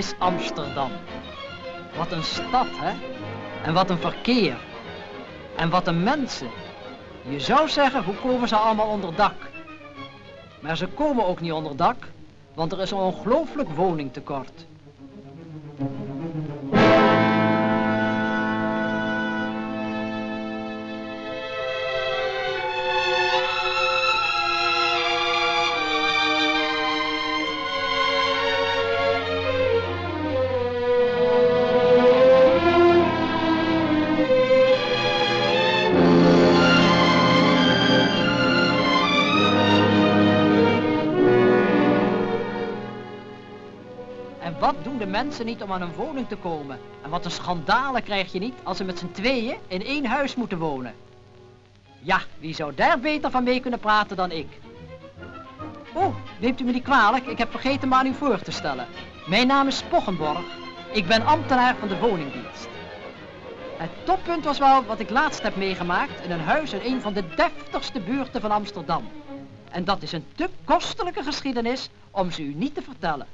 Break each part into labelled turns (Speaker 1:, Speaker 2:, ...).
Speaker 1: is Amsterdam. Wat een stad, hè? En wat een verkeer. En wat een mensen. Je zou zeggen, hoe komen ze allemaal onder dak? Maar ze komen ook niet onder dak, want er is een ongelooflijk woningtekort. Mensen niet om aan een woning te komen? En wat een schandalen krijg je niet als ze met z'n tweeën in één huis moeten wonen? Ja, wie zou daar beter van mee kunnen praten dan ik? Oh, neemt u me niet kwalijk, ik heb vergeten me aan u voor te stellen. Mijn naam is Poggenborg. Ik ben ambtenaar van de woningdienst. Het toppunt was wel wat ik laatst heb meegemaakt in een huis in een van de deftigste buurten van Amsterdam. En dat is een te kostelijke geschiedenis om ze u niet te vertellen.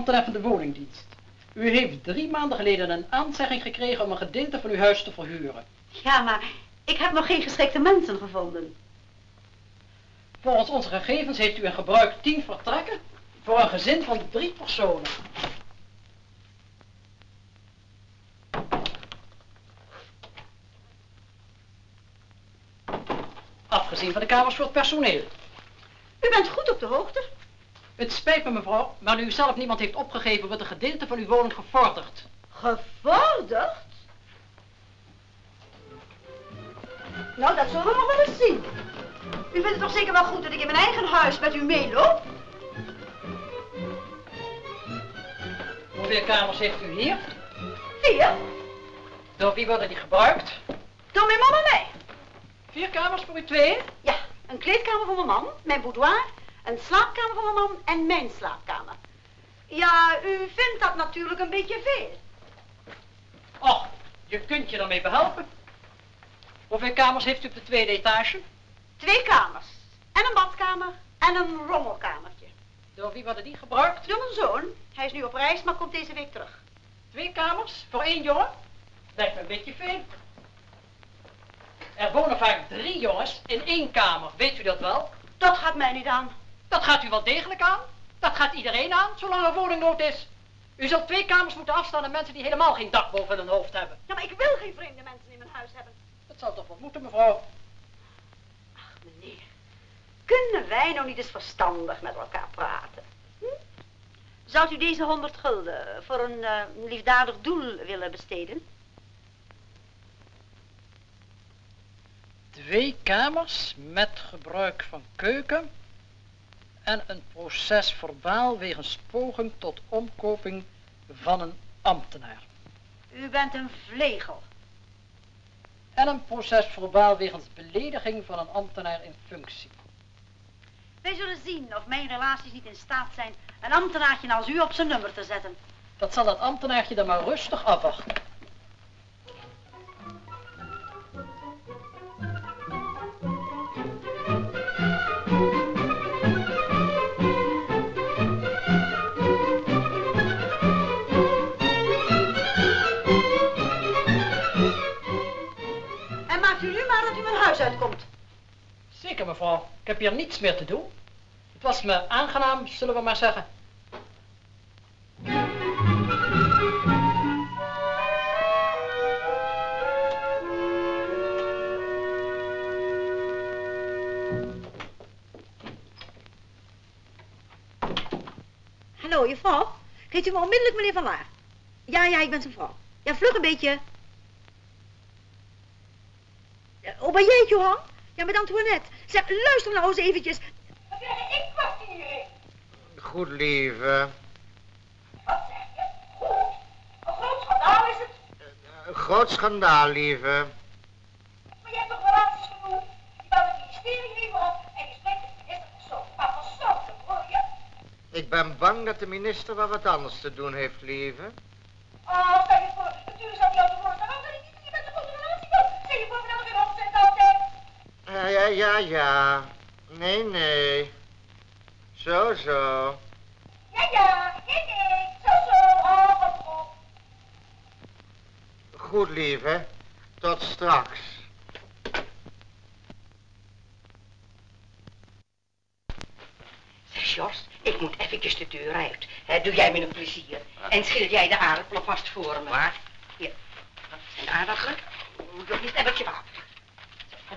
Speaker 1: Ik ben ambtenaar van de woningdienst. U heeft drie maanden geleden een aanzegging gekregen om een gedeelte van uw huis te verhuren.
Speaker 2: Ja, maar ik heb nog geen geschikte mensen gevonden.
Speaker 1: Volgens onze gegevens heeft u in gebruik 10 vertrekken voor een gezin van drie personen. Afgezien van de kamers voor het personeel.
Speaker 2: U bent goed op de hoogte.
Speaker 1: Het spijt me mevrouw, maar u zelf niemand heeft opgegeven, wordt een gedeelte van uw woning gevorderd.
Speaker 2: Gevorderd? Nou, dat zullen we nog wel eens zien. U vindt het toch zeker wel goed dat ik in mijn eigen huis met u meeloop?
Speaker 1: Hoeveel kamers heeft u hier?
Speaker 2: Vier?
Speaker 1: Door wie worden die gebruikt?
Speaker 2: Door mijn man en mij.
Speaker 1: Vier kamers voor u tweeën?
Speaker 2: Ja, een kleedkamer voor mijn man, mijn boudoir, een slaapkamer voor mijn man en mijn slaapkamer. Ja, u vindt dat natuurlijk een beetje veel.
Speaker 1: Och, je kunt je daarmee behelpen. Hoeveel kamers heeft u op de tweede etage?
Speaker 2: Twee kamers. En een badkamer en een rommelkamertje.
Speaker 1: Door wie worden die gebruikt?
Speaker 2: Door mijn zoon. Hij is nu op reis, maar komt deze week terug.
Speaker 1: Twee kamers voor één jongen? Lijkt me een beetje veel. Er wonen vaak drie jongens in één kamer, weet u dat wel?
Speaker 2: Dat gaat mij niet aan.
Speaker 1: Dat gaat u wel degelijk aan. Dat gaat iedereen aan, zolang er woningnood is. U zult twee kamers moeten afstaan aan mensen die helemaal geen dak boven hun hoofd hebben.
Speaker 2: Ja, maar ik wil geen vreemde mensen in mijn huis hebben.
Speaker 1: Dat zal toch wel moeten, mevrouw?
Speaker 2: Ach, meneer. Kunnen wij nou niet eens verstandig met elkaar praten? Hm? Zou u deze honderd gulden voor een eh, liefdadig doel willen besteden?
Speaker 1: Twee kamers met gebruik van keuken en een proces verbaal wegens poging tot omkoping van een ambtenaar.
Speaker 2: U bent een vlegel.
Speaker 1: En een proces verbaal wegens belediging van een ambtenaar in functie.
Speaker 2: Wij zullen zien of mijn relaties niet in staat zijn een ambtenaartje als u op zijn nummer te zetten.
Speaker 1: Dat zal dat ambtenaartje dan maar rustig afwachten. Heb hier niets meer te doen. Het was me aangenaam, zullen we maar zeggen.
Speaker 2: Hallo, juffrouw. Geeft u me onmiddellijk meneer Van Laar? Ja, ja, ik ben zijn vrouw. Ja, vlug een beetje. Oh, ben jij het, Johan? Ja, met Antoinette. Zeg, luister nou eens eventjes. Ik was hierin.
Speaker 3: Goed, lieve.
Speaker 2: Wat zeg je? Goed. Een groot schandaal is het.
Speaker 3: Een groot schandaal, lieve.
Speaker 2: Maar je hebt toch relaties genoeg? Je belt het ministerie liever op en je spreekt de minister zo. Maar hoor je?
Speaker 3: Ik ben bang dat de minister wel wat anders te doen heeft, lieve.
Speaker 2: Oh, stel je voor, natuurlijk zou die auto worden. Waarom dat ik niet met de goede relatie wil? Stel je voor, we dat weer opzet altijd.
Speaker 3: Ja, ja, ja, ja. Nee, nee. Zo, zo.
Speaker 2: Ja, ja, nee, nee, zo, zo, oh, wat goed.
Speaker 3: Goed, lieve. Tot straks.
Speaker 4: Zeg, Jos, ik moet eventjes de deur uit. Hè, doe jij me een plezier. En schil jij de aardappelen vast voor me.
Speaker 3: Waar?
Speaker 4: Hier. En de aardappelen? Doe je een stebbeltje water.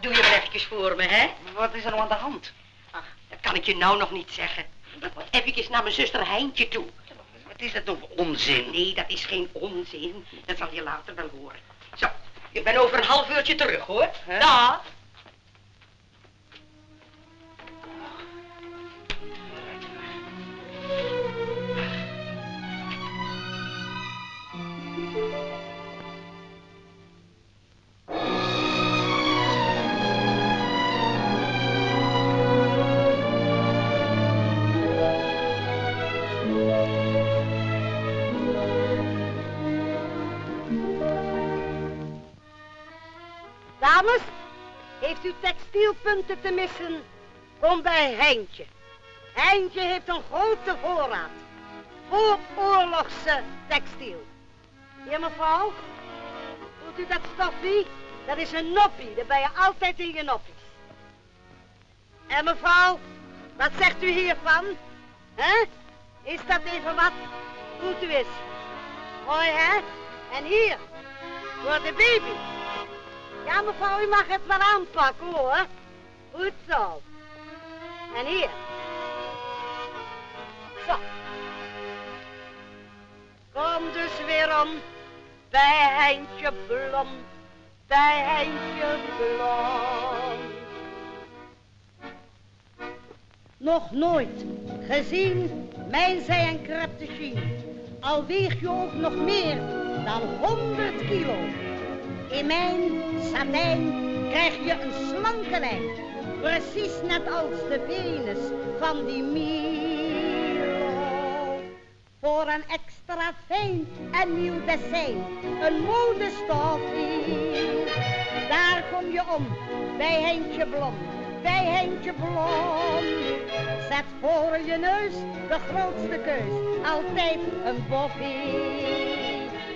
Speaker 4: Doe je maar eventjes voor me, hè?
Speaker 3: Wat is er nou aan de hand?
Speaker 4: Ach, dat kan ik je nou nog niet zeggen. Moet eventjes naar mijn zuster Heintje toe.
Speaker 3: Wat is dat nou voor onzin?
Speaker 4: Nee, dat is geen onzin. Dat zal je later wel horen. Zo, ik ben over een half uurtje terug, hoor. Dag.
Speaker 5: U textielpunten te missen? Kom bij Heintje. Heintje heeft een grote voorraad. Vooroorlogse textiel. Hier mevrouw, voelt u dat stofje? Dat is een noppie, dat ben je altijd in je noppies. En mevrouw, wat zegt u hiervan? Hè? Is dat even wat? Voelt u eens. Mooi hè? En hier, voor de baby. Ja, mevrouw, u mag het wel aanpakken, hoor. Goed zo. En hier. Zo. Kom dus weer om bij Heintje Blom. bij Heintje Blom. Nog nooit gezien mijn zij en krep te zien. Al weeg je ook nog meer dan 100 kilo. In mijn satijn krijg je een slanke lijn. Precies net als de Venus van die Milo. Voor een extra fijn en nieuw dessin, een modestofje. Daar kom je om, bij Heintje Blom, bij Heintje Blom. Zet voor je neus de grootste keus, altijd een boffie.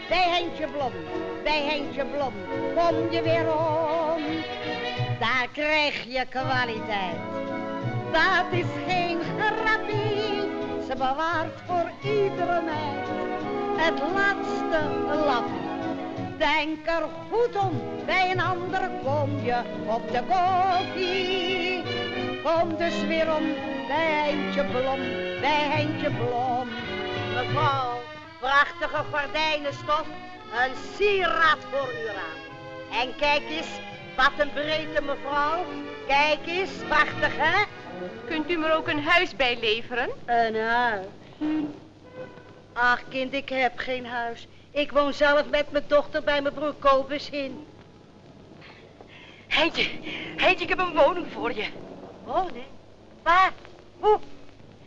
Speaker 5: Bij Heintje Blom, bij Heintje Blom, kom je weer om. Daar krijg je kwaliteit, dat is geen grappie. Ze bewaart voor iedere meid het laatste lapje. Denk er goed om, bij een ander kom je op de koffie. Kom dus weer om, bij Heintje Blom, bij Heintje Blom. Mevrouw, prachtige gordijnenstof, een sieraad voor uw raam. En kijk eens, wat een breedte mevrouw. Kijk eens, prachtig hè?
Speaker 6: Kunt u me ook een huis bij leveren?
Speaker 5: Een huis. Ach kind, ik heb geen huis. Ik woon zelf met mijn dochter bij mijn broer Kobus in.
Speaker 4: Heintje, Heintje, ik heb een woning voor je.
Speaker 5: Wonen? Waar? Hoe?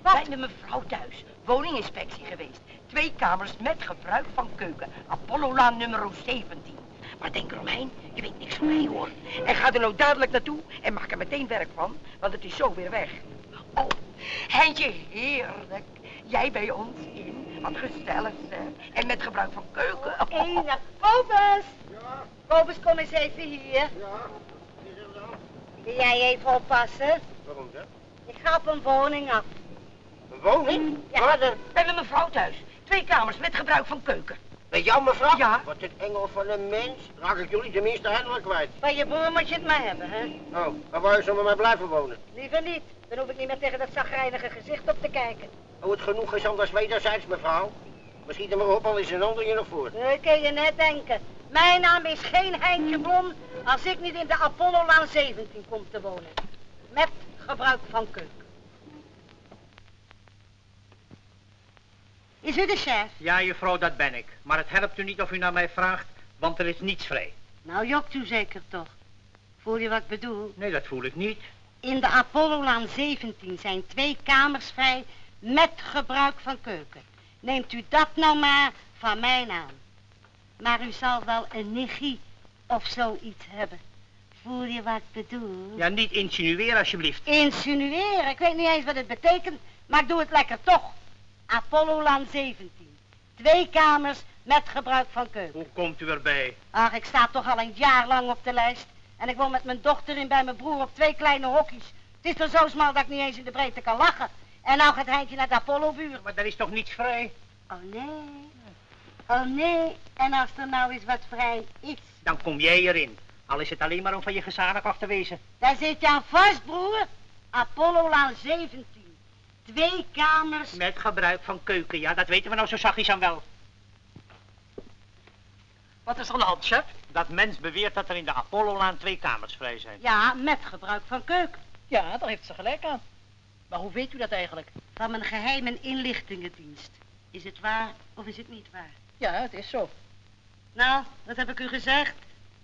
Speaker 5: Wat?
Speaker 4: Bij mijn mevrouw thuis. Woninginspectie geweest. Twee kamers met gebruik van keuken. Apollolaan nummer 17. Maar denk eromheen, je weet niks van mij hoor. En ga er nou dadelijk naartoe en maak er meteen werk van, want het is zo weer weg. Oh, Heintje, heerlijk. Jij bij ons in, wat gezellig zeg. En met gebruik van keuken.
Speaker 5: Enig. Kobus! Kobus, kom eens even hier.
Speaker 3: Ja, is er dan?
Speaker 5: Kun jij even oppassen?
Speaker 3: Waarom dat?
Speaker 5: Ik ga op een woning af.
Speaker 3: Een woning?
Speaker 5: Ja.
Speaker 3: Waar dan?
Speaker 4: Bij mijn mevrouw thuis. Twee kamers met gebruik van keuken.
Speaker 3: Bij jou, mevrouw?
Speaker 4: Ja.
Speaker 3: Wat een engel van een mens. Raak ik jullie tenminste eindelijk kwijt.
Speaker 5: Bij je broer moet je het maar hebben, hè?
Speaker 3: Oh, maar waar zou mij blijven wonen?
Speaker 5: Liever niet. Dan hoef ik niet meer tegen dat zagrijnige gezicht op te kijken.
Speaker 3: Oh, het genoeg is anders wederzijds, mevrouw. Maar schiet er maar op, al is een ander je nog voor.
Speaker 5: Dat kun je net denken. Mijn naam is geen Heintje Blom als ik niet in de Apollolaan 17 kom te wonen. Met gebruik van keuken. Is u de chef?
Speaker 7: Ja, juffrouw, dat ben ik. Maar het helpt u niet of u naar mij vraagt, want er is niets vrij.
Speaker 5: Nou jokt u zeker toch. Voel je wat ik bedoel?
Speaker 7: Nee, dat voel ik niet.
Speaker 5: In de Apollolaan 17 zijn twee kamers vrij met gebruik van keuken. Neemt u dat nou maar van mijn aan. Maar u zal wel een nichie of zoiets hebben. Voel je wat ik bedoel?
Speaker 7: Ja, niet insinueren alsjeblieft.
Speaker 5: Insinueren, ik weet niet eens wat het betekent, maar ik doe het lekker toch. Apollolaan 17. Twee kamers met gebruik van keuken.
Speaker 7: Hoe komt u erbij?
Speaker 5: Ach, ik sta toch al een jaar lang op de lijst. En ik woon met mijn dochter in bij mijn broer op twee kleine hokjes. Het is er zo smal dat ik niet eens in de breedte kan lachen. En nou gaat Heintje naar de Apollo-buur.
Speaker 7: Maar er is toch niets vrij?
Speaker 5: Oh nee. Oh nee. En als er nou eens wat vrij is.
Speaker 7: Dan kom jij erin. Al is het alleen maar om van je gezanik af te wezen.
Speaker 5: Daar zit je aan vast, broer. Apollo-laan 17. Twee kamers.
Speaker 7: Met gebruik van keuken, ja, dat weten we nou zo zachtjes aan wel.
Speaker 1: Wat is er aan de hand, chef?
Speaker 7: Dat mens beweert dat er in de Apollolaan twee kamers vrij zijn.
Speaker 5: Ja, met gebruik van keuken.
Speaker 1: Ja, daar heeft ze gelijk aan. Maar hoe weet u dat eigenlijk?
Speaker 5: Van mijn geheime inlichtingendienst. Is het waar of is het niet waar?
Speaker 1: Ja, het is zo.
Speaker 5: Nou, wat heb ik u gezegd?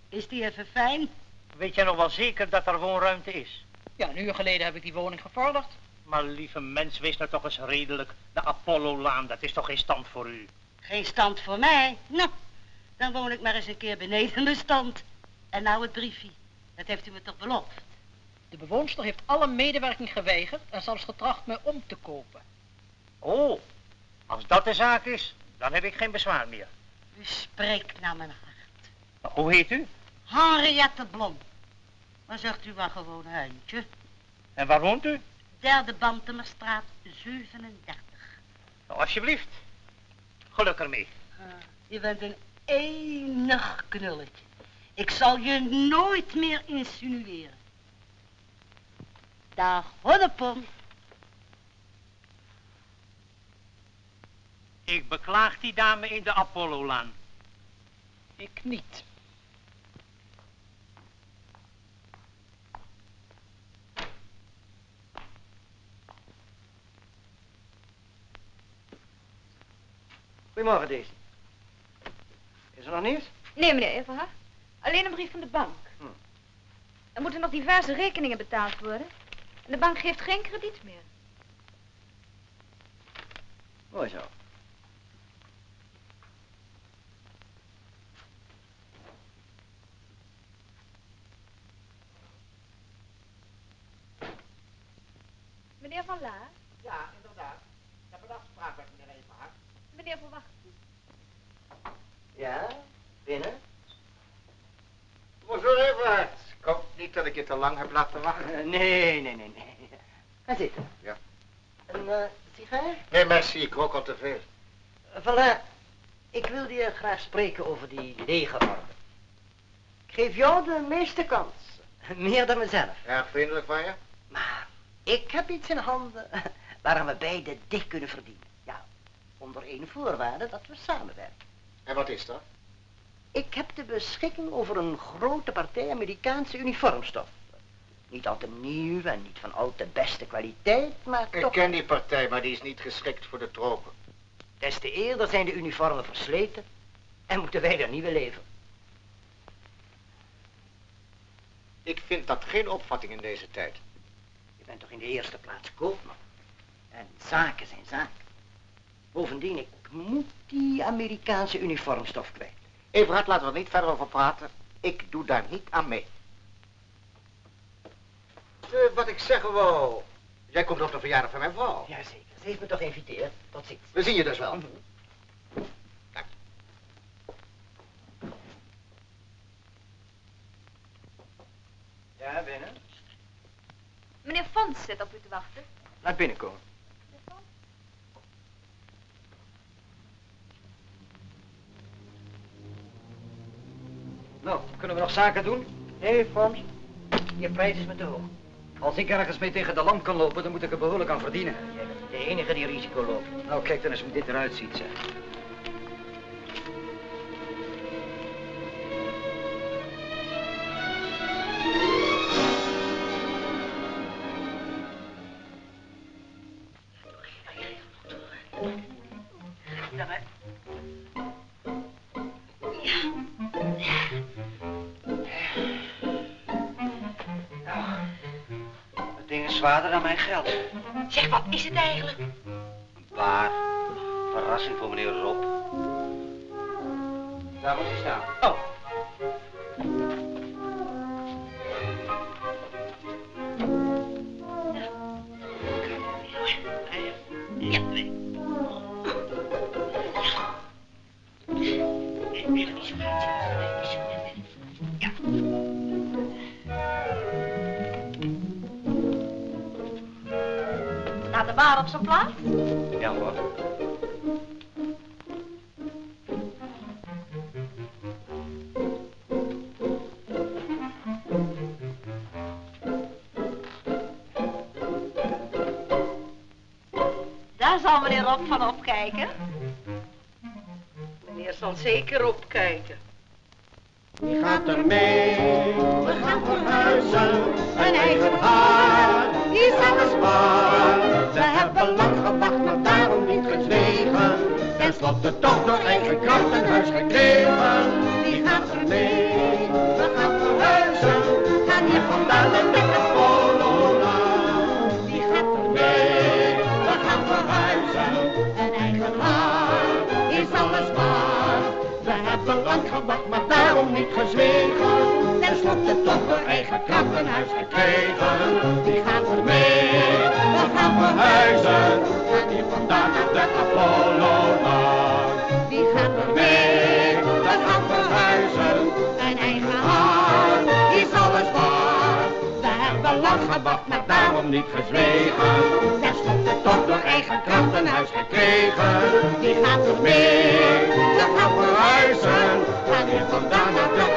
Speaker 5: Is die even fijn?
Speaker 7: Weet jij nog wel zeker dat er woonruimte is?
Speaker 1: Ja, een uur geleden heb ik die woning gevorderd.
Speaker 7: Maar lieve mens, wees nou toch eens redelijk. De Apollolaan, dat is toch geen stand voor u?
Speaker 5: Geen stand voor mij? Nou, dan woon ik maar eens een keer beneden mijn stand. En nou het briefje. Dat heeft u me toch beloofd?
Speaker 1: De bewoonster heeft alle medewerking geweigerd en zelfs getracht mij om te kopen.
Speaker 7: Oh, als dat de zaak is, dan heb ik geen bezwaar meer.
Speaker 5: U spreekt naar mijn hart.
Speaker 7: Hoe heet u?
Speaker 5: Henriette Blom. Maar zegt u maar gewoon Heintje.
Speaker 7: En waar woont u?
Speaker 5: Derde Bantemerstraat 37.
Speaker 7: Nou, alsjeblieft. Geluk ermee.
Speaker 5: Ah, je bent een enig knulletje. Ik zal je nooit meer insinueren. Dag, Hoddepom.
Speaker 7: Ik beklaag die dame in de Apollolaan.
Speaker 1: Ik niet.
Speaker 8: Goedemorgen, Daisy. Is er nog nieuws?
Speaker 9: Nee, meneer Everhard. Alleen een brief van de bank.
Speaker 8: Hm.
Speaker 9: Er moeten nog diverse rekeningen betaald worden. En de bank geeft geen krediet meer.
Speaker 8: Mooi zo.
Speaker 9: Meneer Van Laar,
Speaker 5: Ja, inderdaad. Ik heb een afspraak met meneer Evenhard.
Speaker 9: meneer verwacht.
Speaker 8: Ja, binnen.
Speaker 5: Bonjour Evenhard. Ik hoop niet dat ik je te lang heb laten wachten.
Speaker 8: Eh, nee, nee, nee, nee. Ga zitten.
Speaker 5: Ja.
Speaker 8: Een uh, sigaar?
Speaker 5: Nee, merci, ik rook al te veel.
Speaker 8: Voilà. Ik wilde je graag spreken over die legerorde. Ik geef jou de meeste kans. Meer dan mezelf.
Speaker 5: Erg vriendelijk van je.
Speaker 8: Maar ik heb iets in handen waaraan we beide dik kunnen verdienen. Ja, onder één voorwaarde dat we samenwerken.
Speaker 5: En wat is dat?
Speaker 8: Ik heb de beschikking over een grote partij Amerikaanse uniformstof. Niet al te nieuw en niet van al te beste kwaliteit, maar
Speaker 5: Ik
Speaker 8: toch...
Speaker 5: ken die partij, maar die is niet geschikt voor de tropen.
Speaker 8: Des te eerder zijn de uniformen versleten en moeten wij er nieuwe leveren.
Speaker 5: Ik vind dat geen opvatting in deze tijd.
Speaker 8: Je bent toch in de eerste plaats koopman. En zaken zijn zaken. Bovendien, ik moet die Amerikaanse uniformstof kwijt.
Speaker 5: Everhard, laten we er niet verder over praten. Ik doe daar niet aan mee. Eh, wat ik zeggen wou. Jij komt op de verjaardag van mijn vrouw.
Speaker 8: Jazeker, ze heeft me toch geïnviteerd. Tot ziens.
Speaker 5: We zien je dus wel.
Speaker 8: Ja, binnen.
Speaker 9: Meneer Fons zit op u te wachten.
Speaker 8: Laat binnenkomen. Nou, kunnen we nog zaken doen? Nee, Frans. Je prijs is me te hoog.
Speaker 10: Als ik ergens mee tegen de lamp kan lopen, dan moet ik er behoorlijk aan verdienen.
Speaker 8: Jij bent de enige die risico loopt.
Speaker 10: Nou, kijk dan eens hoe dit eruit ziet, zeg.
Speaker 8: Zwaarder dan mijn geld.
Speaker 11: Zeg, wat is het eigenlijk?
Speaker 8: Waar? Verrassing voor meneer Rob. Daar moet hij staan. Oh.
Speaker 12: Op zijn plaats.
Speaker 8: Ja hoor.
Speaker 12: Daar zal meneer Rob van opkijken.
Speaker 11: Meneer zal zeker opkijken.
Speaker 5: Wie gaat er mee? We gaan verhuizen. Een eigen Ten slotte toch door eigen kracht een huis gekregen. Wie gaat er mee? We gaan verhuizen. Gaan hier vandaan en het Pololaan. Wie gaat er mee? We gaan verhuizen. Een eigen haar is alles waar. We hebben lang gewacht, maar daarom niet gezwegen. Ten slotte toch door eigen kracht een huis gekregen. Wie gaat er mee? We gaan verhuizen. Vandaan naar de Apollo-laan. Wie gaat er mee? We gaan verhuizen. Een eigen haar is alles waar. We hebben lang gewacht, maar daarom niet gezwegen. Ten slotte toch door eigen kracht een huis gekregen. Wie gaat er mee? We gaan verhuizen. Gaan vandaan naar de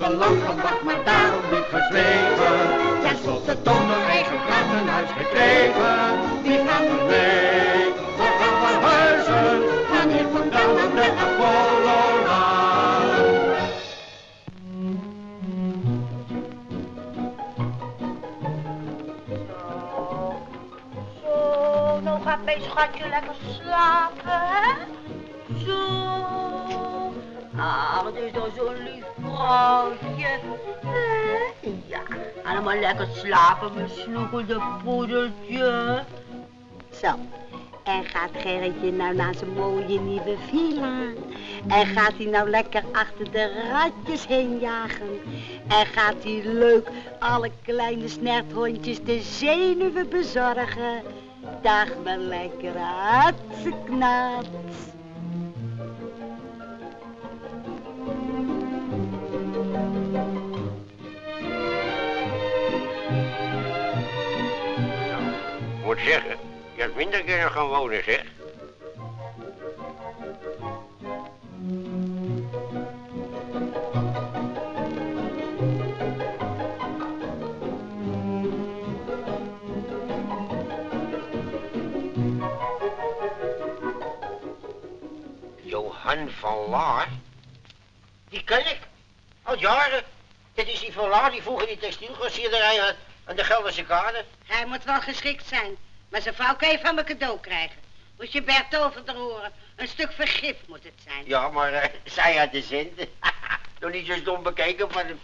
Speaker 5: gelachen, wat maar daarom niet gezwegen. Ten slotte toch nog eigen plaats een huis gekregen. Die gaan er mee, we gaan huizen van hier vandaan naar de
Speaker 2: Apollo. gaat mijn schatje lekker slapen, hè? Zo. Ah, wat is nou dat zo lief hè? Ja, allemaal lekker slapen, mijn snoekelde poedeltje. Zo, en gaat Gerritje nou naar zijn mooie nieuwe villa? En gaat hij nou lekker achter de ratjes heen jagen? En gaat hij leuk alle kleine snerthondjes de zenuwen bezorgen? Dag mijn lekkere hartseknaat.
Speaker 13: Moet zeggen, je hebt minder kunnen gaan wonen, zeg. Johan van Laar? Die ken ik. Al jaren. Dit is die van Laar die vroeger die textielgrossierderij had aan de Gelderse kade.
Speaker 5: Hij moet wel geschikt zijn. Maar zijn vrouw kan je van me cadeau krijgen. Moet je Bert over horen. Een stuk vergif moet het zijn.
Speaker 13: Ja, maar eh, zij had de centen. Nog niet zo dom bekeken van hem.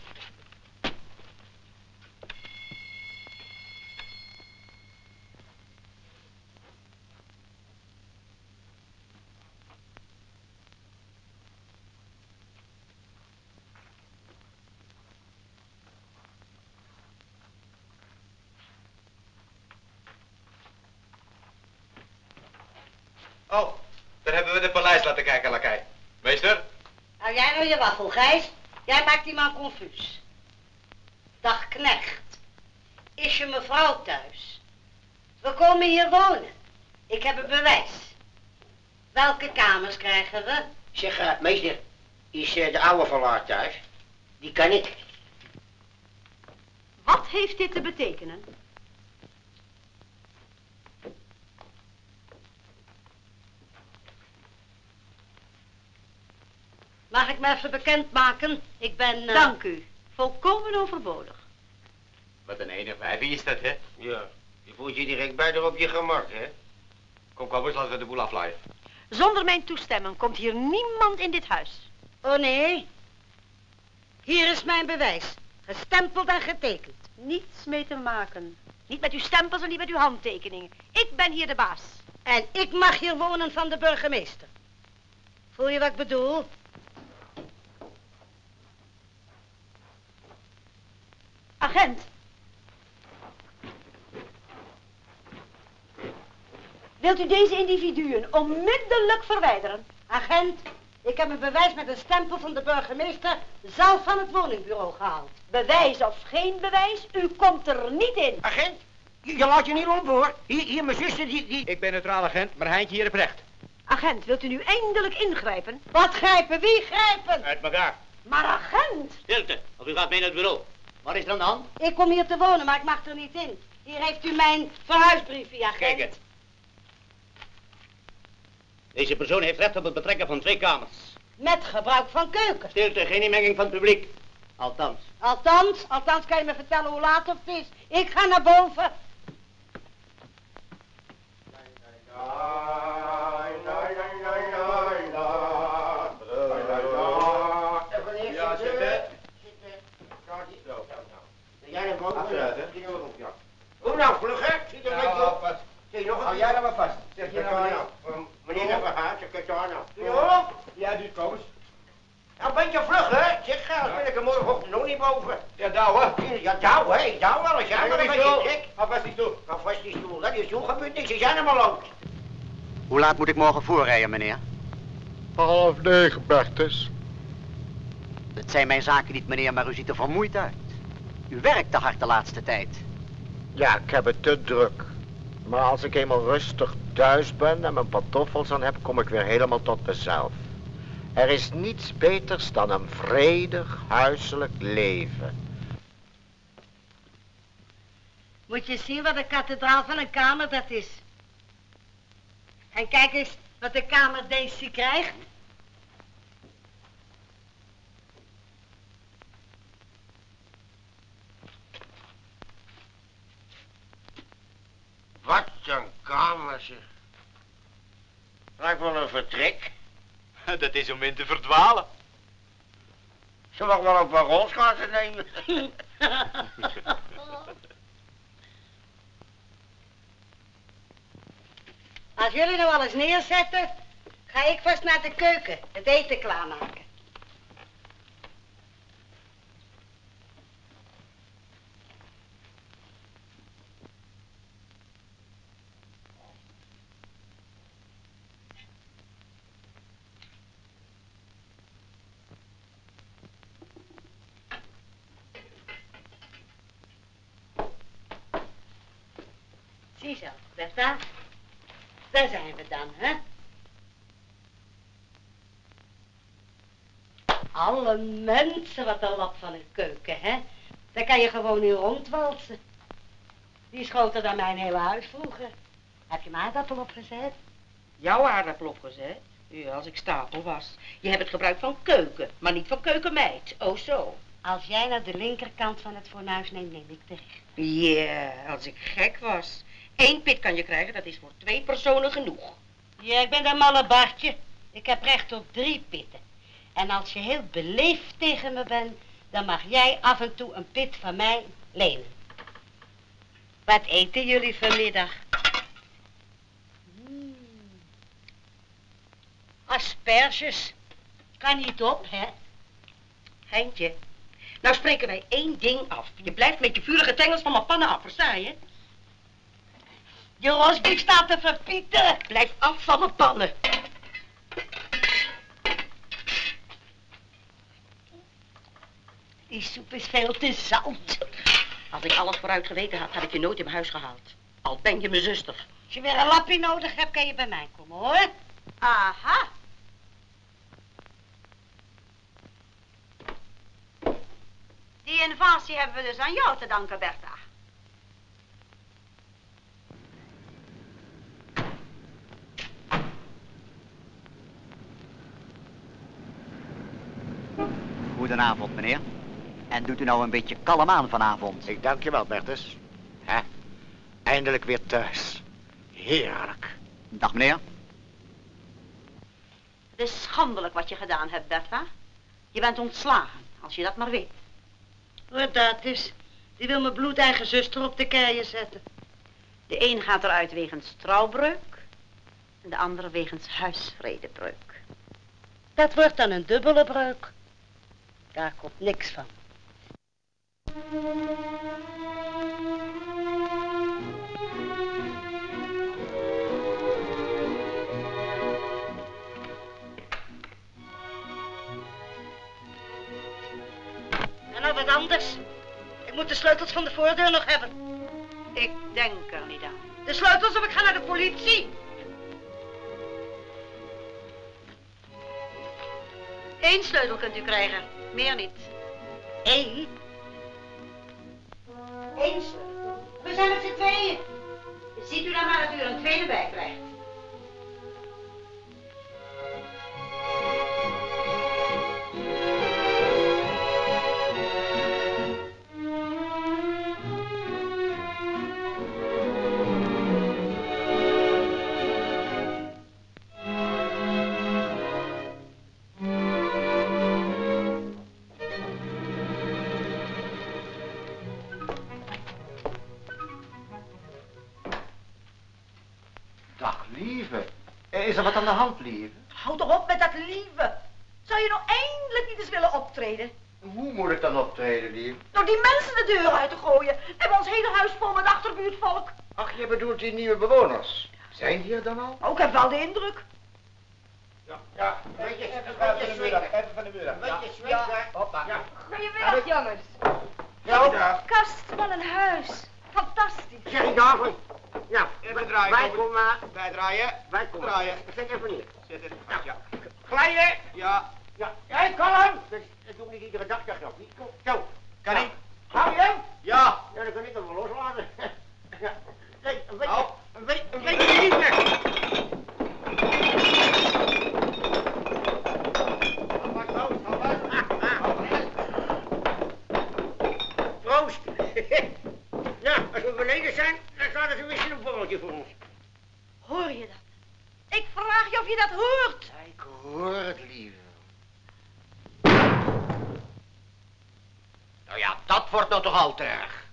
Speaker 14: Oh, dan hebben we de paleis laten kijken, lakij. Meester?
Speaker 5: Nou, jij nou je waffel, Gijs. Jij maakt die man confuus. Dag, knecht. Is je mevrouw thuis? We komen hier wonen. Ik heb een bewijs. Welke kamers krijgen we?
Speaker 13: Zeg, eh, meester, is eh, de oude van thuis? Die kan ik.
Speaker 2: Wat heeft dit te betekenen?
Speaker 5: Mag ik me even bekendmaken? Ik ben... eh,
Speaker 2: Dank u. Volkomen overbodig.
Speaker 14: Wat een ene vijfie is dat, hè?
Speaker 13: Ja, je voelt je direct bij op je gemak, hè?
Speaker 14: Kom, kom eens, laten we de boel aflaaien.
Speaker 2: Zonder mijn toestemming komt hier niemand in dit huis.
Speaker 5: Oh nee. Hier is mijn bewijs. Gestempeld en getekend.
Speaker 2: Niets mee te maken. Niet met uw stempels en niet met uw handtekeningen. Ik ben hier de baas.
Speaker 5: En ik mag hier wonen van de burgemeester. Voel je wat ik bedoel?
Speaker 2: Agent. Wilt u deze individuen onmiddellijk verwijderen?
Speaker 5: Agent, ik heb een bewijs met een stempel van de burgemeester zelf van het woningbureau gehaald.
Speaker 2: Bewijs of geen bewijs, u komt er niet in.
Speaker 13: Agent, je, je laat je niet lopen, hoor. Hier, hier mijn zuster, die, die...
Speaker 14: Ik ben neutraal agent, maar Heintje hier heeft recht.
Speaker 2: Agent, wilt u nu eindelijk ingrijpen?
Speaker 5: Wat grijpen? Wie grijpen?
Speaker 14: Uit elkaar.
Speaker 2: Maar agent!
Speaker 15: Stilte, of u gaat mee naar het bureau.
Speaker 13: Wat is er aan de hand?
Speaker 5: Ik kom hier te wonen, maar ik mag er niet in. Hier heeft u mijn verhuisbriefje, agent.
Speaker 15: Kijk het. Deze persoon heeft recht op het betrekken van twee kamers.
Speaker 5: Met gebruik van keuken.
Speaker 15: Stilte, geen inmenging van het publiek. Althans.
Speaker 5: Althans, althans kan je me vertellen hoe laat het is. Ik ga naar boven.
Speaker 13: Ja, zitten. Jij naar boven?
Speaker 14: Achteruit, hè?
Speaker 13: Schiet er maar op, ja. Nou, vlug, hè? Schiet er beetje op. je nog een
Speaker 14: Hou jij nou maar vast. Zeg je nou
Speaker 13: nou.
Speaker 14: nou.
Speaker 13: Meneer de Verhaat, secretaris. Doe je op?
Speaker 14: Ja, kom eens.
Speaker 13: Nou, ben je vlug, hè? Zeg, ga, ben ik er morgenochtend nog niet boven.
Speaker 14: Ja, douwen.
Speaker 13: Ja, douw, hè? Ik douw wel eens. Ja, maar dan ben je gek.
Speaker 14: Hou vast die stoel.
Speaker 13: Nou, vast die stoel. Dat is stoel gebeurt niks. Ze zijn helemaal loopt.
Speaker 16: Hoe laat moet ik morgen voorrijden, meneer?
Speaker 17: Half negen, Bertus.
Speaker 16: Het zijn mijn zaken niet, meneer, maar u ziet er vermoeid uit. U werkt te hard de laatste tijd.
Speaker 17: Ja, ik heb het te druk. Maar als ik eenmaal rustig thuis ben en mijn pantoffels aan heb, kom ik weer helemaal tot mezelf. Er is niets beters dan een vredig huiselijk leven.
Speaker 5: Moet je zien wat een kathedraal van een kamer dat is. En kijk eens wat de kamer Daisy krijgt.
Speaker 13: Wat een kamer, zeg. Lijkt wel een vertrek.
Speaker 18: Dat is om in te verdwalen.
Speaker 13: Ze mag wel een paar rolschaatsen nemen.
Speaker 5: Als jullie nou alles neerzetten, ga ik vast naar de keuken het eten klaarmaken. Ziezo, Bertha. Daar zijn we dan, hè? Alle mensen, wat een lap van een keuken, hè? Daar kan je gewoon in rondwalsen. Die is groter dan mijn hele huis vroeger. Heb je mijn aardappel opgezet?
Speaker 4: Jouw aardappel opgezet? Ja, als ik stapel was. Je hebt het gebruikt van keuken, maar niet van keukenmeid. Oh zo.
Speaker 5: Als jij naar de linkerkant van het fornuis neemt, neem ik de rechter.
Speaker 4: Ja, als ik gek was. Eén pit kan je krijgen, dat is voor twee personen genoeg.
Speaker 5: Ja, ik ben een malle Bartje. Ik heb recht op drie pitten. En als je heel beleefd tegen me bent, dan mag jij af en toe een pit van mij lenen. Wat eten jullie vanmiddag? Mm. Asperges. Kan niet op, hè?
Speaker 4: Heintje, nou spreken wij één ding af. Je blijft met je vurige tengels van mijn pannen af, versta je?
Speaker 5: Je rosbief staat te verpieten.
Speaker 4: Blijf af van mijn pannen.
Speaker 5: Die soep is veel te zout.
Speaker 4: Als ik alles vooruit geweten had, had ik je nooit in mijn huis gehaald. Al ben je mijn zuster.
Speaker 5: Als je weer een lapje nodig hebt, kan je bij mij komen, hoor. Aha.
Speaker 2: Die invasie hebben we dus aan jou te danken, Bertha.
Speaker 16: Goedenavond, meneer. En doet u nou een beetje kalm aan vanavond?
Speaker 17: Ik dank je wel, Bertus. Hè? Eindelijk weer thuis. Heerlijk.
Speaker 16: Dag, meneer.
Speaker 2: Het is schandelijk wat je gedaan hebt, Bertha. Je bent ontslagen, als je dat maar weet.
Speaker 5: Wat dat is. Die wil mijn bloedeigen zuster op de keien zetten.
Speaker 2: De een gaat eruit wegens trouwbreuk en de andere wegens huisvredebreuk.
Speaker 5: Dat wordt dan een dubbele breuk. Daar komt niks van. En nou wat anders. Ik moet de sleutels van de voordeur nog hebben.
Speaker 2: Ik denk er niet aan.
Speaker 5: De sleutels of ik ga naar de politie.
Speaker 2: Eén sleutel kunt u krijgen, meer niet.
Speaker 5: Eén? Eén sleutel. We zijn met z'n tweeën.
Speaker 2: Ziet u dan maar dat u er een tweede bij krijgt.
Speaker 17: Wat aan de hand, lieve?
Speaker 4: Houd toch op met dat lieve. Zou je nou eindelijk niet eens willen optreden?
Speaker 17: Hoe moet ik dan optreden, lieve?
Speaker 4: Door die mensen de deur uit te gooien. En ons hele huis vol met achterbuurtvolk.
Speaker 17: Ach, je bedoelt die nieuwe bewoners. Zijn die er dan al?
Speaker 4: Oh, ik heb wel de indruk.
Speaker 18: Ja, ja. Even van de muur af. Even van de muur af.
Speaker 13: Swingen.
Speaker 18: Hoppa. Ja.
Speaker 9: Goedemiddag, jongens.
Speaker 13: Ja,
Speaker 9: Kast van een huis. Fantastisch.
Speaker 13: zeg ik Ja,
Speaker 18: Even draaien.
Speaker 13: wij komen.
Speaker 18: Draaien.
Speaker 13: Wij komen.
Speaker 18: Draaien.
Speaker 13: Zet even neer.
Speaker 18: Zit het. Ja.
Speaker 13: Glijden.
Speaker 18: Ja.
Speaker 13: Ja, jij kalm. Dat, dat doe ik niet iedere dag, dat niet. Kom, zo.
Speaker 18: Kan
Speaker 13: Ja.
Speaker 18: ik?
Speaker 13: Hou je hem?
Speaker 18: Ja.
Speaker 13: Ja, dan kan ik hem wel loslaten. Ja. Nee, een beetje,
Speaker 18: Nou.
Speaker 13: een beetje, een beetje. Proost. ja, als we beneden zijn, dan staat er tenminste een borreltje voor ons.
Speaker 5: Hoor je dat? Ik vraag je of je dat hoort.
Speaker 17: Ik hoor het, lieve. Nou ja, dat wordt nou toch al te erg.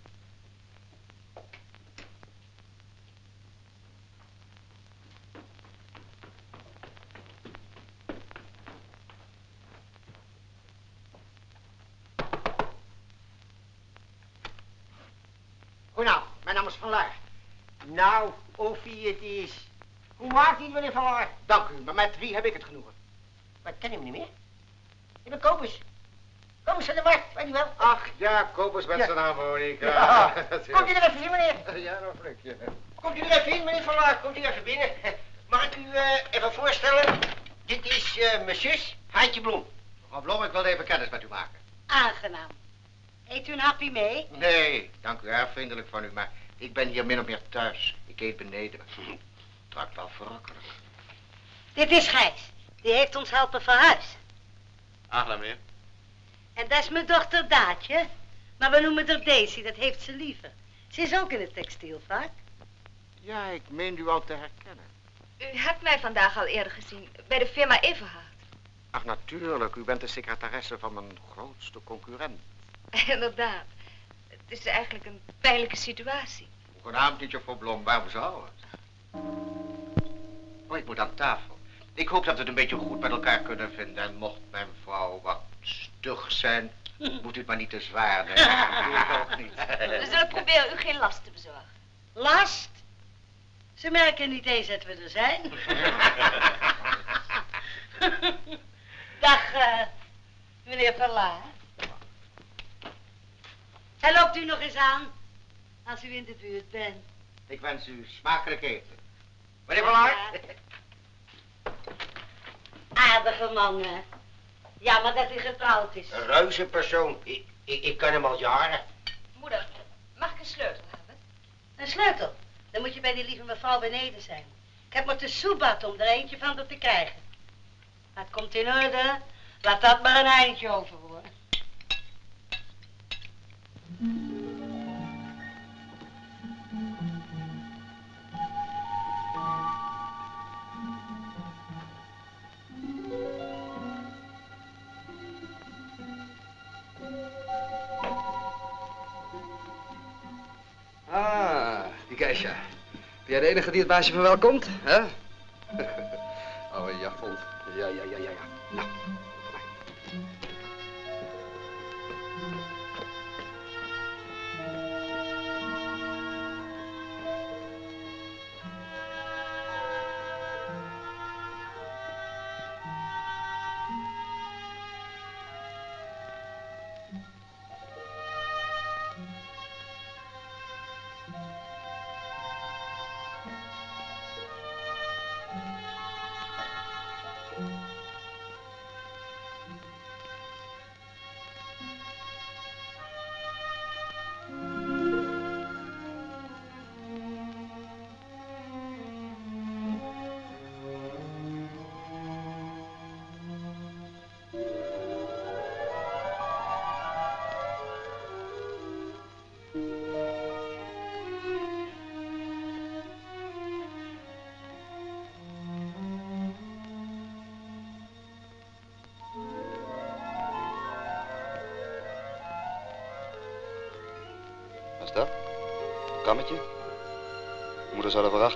Speaker 17: Goedenavond, mijn naam is Van Laar. Nou, of wie het is. Hoe maakt u het, meneer Van Laar? Dank u, maar met wie heb ik het genoegen?
Speaker 8: Maar ken je hem niet meer? Ik ben Kobus. Kobus van de Markt, weet je wel?
Speaker 17: Ach ja, Kobus met
Speaker 8: Ja.
Speaker 17: zijn harmonica.
Speaker 8: Ja. Komt u er even in, meneer?
Speaker 17: Ja, nou flikje.
Speaker 8: Komt u er even in, meneer Van Laar? Komt u even binnen? Mag ik u eh, even voorstellen? Dit is eh mijn zus, Haantje Bloem.
Speaker 17: Mevrouw Blom, ik wilde even kennis met u maken.
Speaker 5: Aangenaam. Eet u een hapje mee?
Speaker 17: Nee, dank u, erg vriendelijk van u, maar ik ben hier min of meer thuis. Ik eet beneden. Het ruikt wel verrukkelijk.
Speaker 5: Dit is Gijs. Die heeft ons helpen verhuizen.
Speaker 19: Aangenaam, meneer.
Speaker 5: En dat is mijn dochter Daatje. Maar we noemen haar Daisy, dat heeft ze liever. Ze is ook in het textielvak.
Speaker 17: Ja, ik meen u al te herkennen.
Speaker 9: U hebt mij vandaag al eerder gezien, bij de firma Everhard.
Speaker 17: Ach, natuurlijk, u bent de secretaresse van mijn grootste concurrent.
Speaker 9: Inderdaad. Het is eigenlijk een pijnlijke situatie.
Speaker 17: Goedenavond, niet juffrouw Blom, waarom zou het? Oh, ik moet aan tafel. Ik hoop dat we het een beetje goed met elkaar kunnen vinden. En mocht mijn vrouw wat stug zijn, moet u het maar niet te zwaar nemen. Doe ik ook niet.
Speaker 9: We zullen proberen u geen last te bezorgen.
Speaker 5: Last? Ze merken niet eens dat we er zijn. Dag, eh, meneer Verlaar. En loopt u nog eens aan, als u in de buurt bent.
Speaker 17: Ik wens u smakelijk eten. Meneer Van Laar?
Speaker 5: Aardige man, hè. Jammer dat hij getrouwd is.
Speaker 8: Een reuze persoon. Ik, ik, ik ken hem al jaren.
Speaker 9: Moeder, mag ik een sleutel hebben?
Speaker 5: Een sleutel. Dan moet je bij die lieve mevrouw beneden zijn. Ik heb moeten soebat om er eentje van te krijgen. Maar het komt in orde. Laat dat maar een eindje over
Speaker 20: Ben jij de enige die het baasje verwelkomt, hè?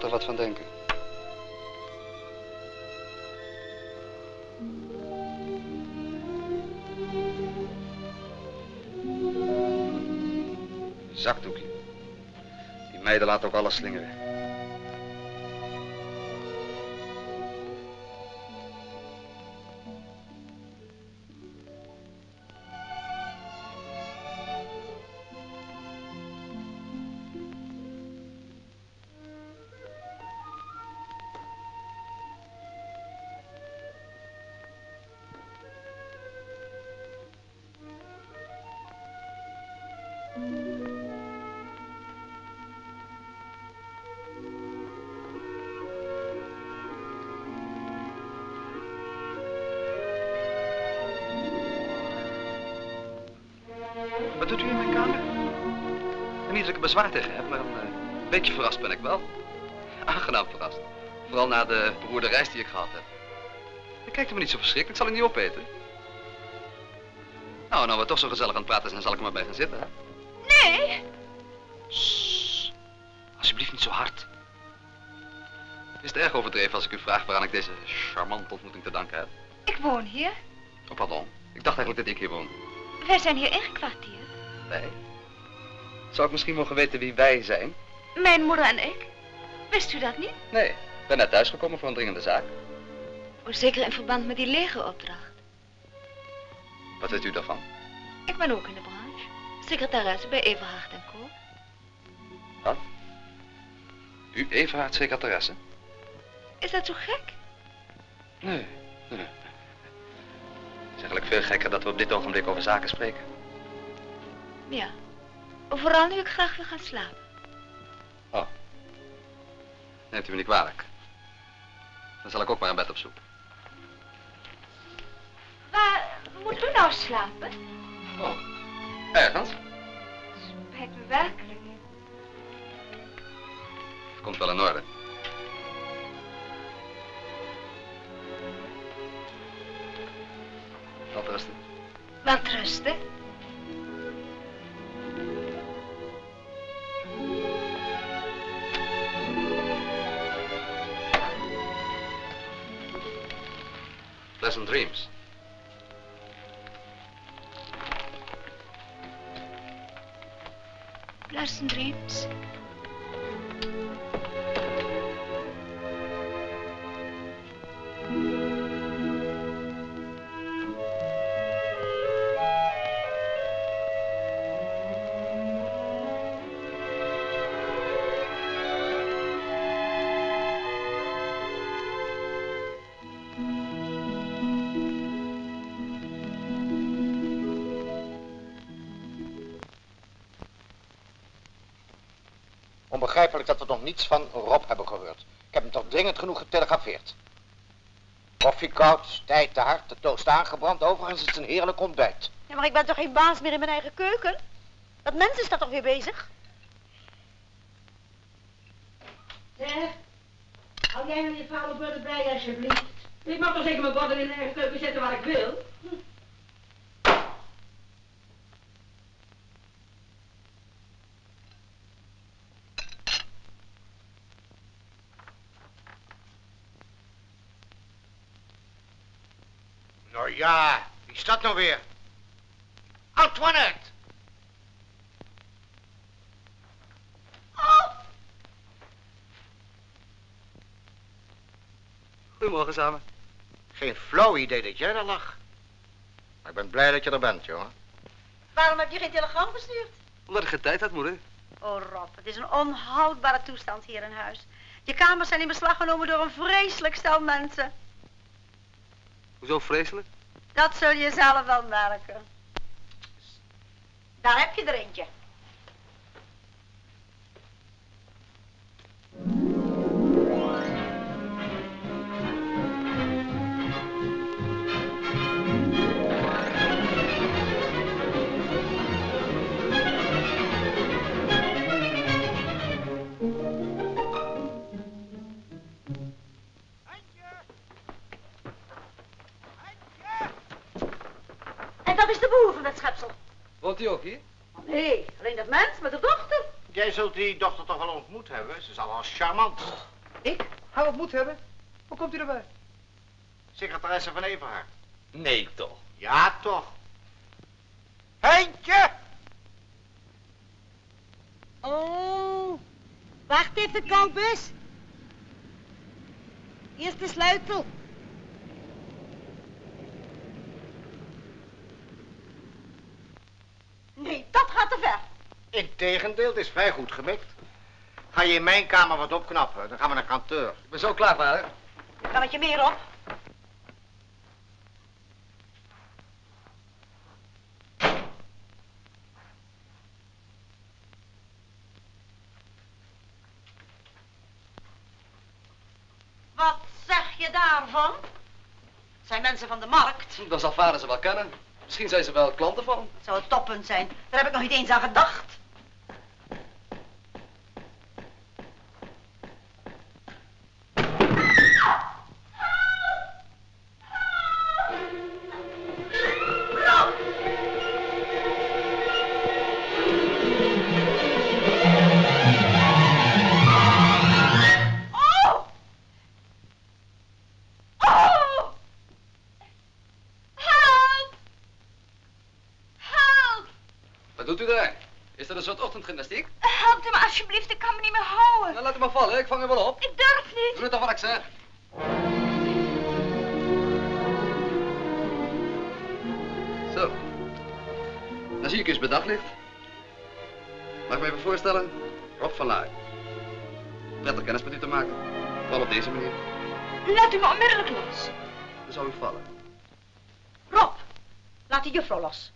Speaker 20: Er wat van denken. Zakdoekje. Die meiden laten ook alles slingeren. Wat doet u in mijn kamer? En niet dat ik er bezwaar tegen heb, maar een eh, beetje verrast ben ik wel. Aangenaam verrast. Vooral na de beroerde reis die ik gehad heb. Ik kijk er me niet zo verschrikkelijk, zal ik niet opeten. Nou, nou we toch zo gezellig aan het praten zijn, zal ik er maar bij gaan zitten, hè?
Speaker 9: Nee.
Speaker 20: Alsjeblieft niet zo hard. Is het erg overdreven als ik u vraag waaraan ik deze charmante ontmoeting te danken heb?
Speaker 9: Ik woon hier.
Speaker 20: Oh, pardon. Ik dacht eigenlijk dat ik hier woon.
Speaker 9: Wij zijn hier ingekwartierd.
Speaker 20: Wij? Zou ik misschien mogen weten wie wij zijn?
Speaker 9: Mijn moeder en ik. Wist u dat niet?
Speaker 20: Nee, ik ben net thuisgekomen voor een dringende zaak.
Speaker 9: Oh, zeker in verband met die legeropdracht.
Speaker 20: Wat weet u daarvan?
Speaker 9: Ik ben ook in de branche. Secretaresse bij Everhard en Co.
Speaker 20: Wat? U Everhard secretaresse?
Speaker 9: Is dat zo gek?
Speaker 20: Nee, nee. Het is eigenlijk veel gekker dat we op dit ogenblik over zaken spreken.
Speaker 9: Ja. Vooral nu ik graag wil gaan slapen.
Speaker 20: Oh. Neemt u me niet kwalijk. Dan zal ik ook maar een bed opzoeken.
Speaker 9: Waar moet u nou slapen?
Speaker 20: Oh, ergens?
Speaker 9: Spijt me werkelijk.
Speaker 20: Het komt wel in orde. Wat rusten. Pleasant dreams.
Speaker 9: Pleasant dreams.
Speaker 17: Niets van Rob hebben gehoord. Ik heb hem toch dringend genoeg getelegrafeerd. Koffie koud, tijd te hard, de toast aangebrand. Overigens is het een heerlijk ontbijt.
Speaker 2: Ja, maar ik ben toch geen baas meer in mijn eigen keuken? Dat mens is daar toch weer bezig?
Speaker 5: Zeg, hou jij nou je vuile borden bij, alsjeblieft. Ik mag toch zeker mijn borden in de eigen keuken zetten waar ik wil?
Speaker 17: Nou ja, wie is dat nou weer? Antoinette!
Speaker 20: Goedemorgen samen.
Speaker 17: Geen flauw idee dat jij daar lag. Maar ik ben blij dat je er bent, jongen.
Speaker 2: Waarom heb je geen telegram gestuurd?
Speaker 20: Omdat ik geen tijd had, moeder.
Speaker 2: Oh Rob, het is een onhoudbare toestand hier in huis. Je kamers zijn in beslag genomen door een vreselijk stel mensen.
Speaker 20: Hoezo vreselijk?
Speaker 2: Dat zul je zelf wel merken. Daar heb je er eentje. Dat is de boer van dat schepsel.
Speaker 20: Woont hij ook hier?
Speaker 2: Nee, alleen dat mens met de dochter.
Speaker 17: Jij zult die dochter toch wel ontmoet hebben? Ze is al charmant.
Speaker 20: Ik? Haar ontmoet hebben? Hoe komt u erbij?
Speaker 17: Secretaresse van Everhard.
Speaker 19: Nee, toch?
Speaker 17: Ja, toch. Heintje!
Speaker 5: Oh, wacht even, Kalbus. Eerst de sleutel.
Speaker 2: Nee, dat gaat te ver.
Speaker 17: Integendeel, het is vrij goed gemikt. Ga je in mijn kamer wat opknappen, dan gaan we naar kanteur.
Speaker 20: Ik ben zo klaar, vader.
Speaker 2: Kan het je meer op? Wat zeg je daarvan? Het zijn mensen van de markt.
Speaker 20: Dan zal vader ze wel kennen. Misschien zijn ze wel klanten van.
Speaker 2: Dat zou het toppunt zijn. Daar heb ik nog niet eens aan gedacht.
Speaker 20: Ochtendgymnastiek?
Speaker 9: Help me alsjeblieft, ik kan me niet meer houden.
Speaker 20: Nou, laat hem maar vallen, ik vang hem wel op.
Speaker 9: Ik durf niet.
Speaker 20: Doe het toch wat ik zeg. Zo. Dan zie ik eens bij daglicht. Mag ik me even voorstellen? Rob van Laar. Prettig kennis met u te maken. Vooral op deze manier.
Speaker 9: Laat u me onmiddellijk los.
Speaker 20: Dan zou u vallen.
Speaker 2: Rob, laat die juffrouw los.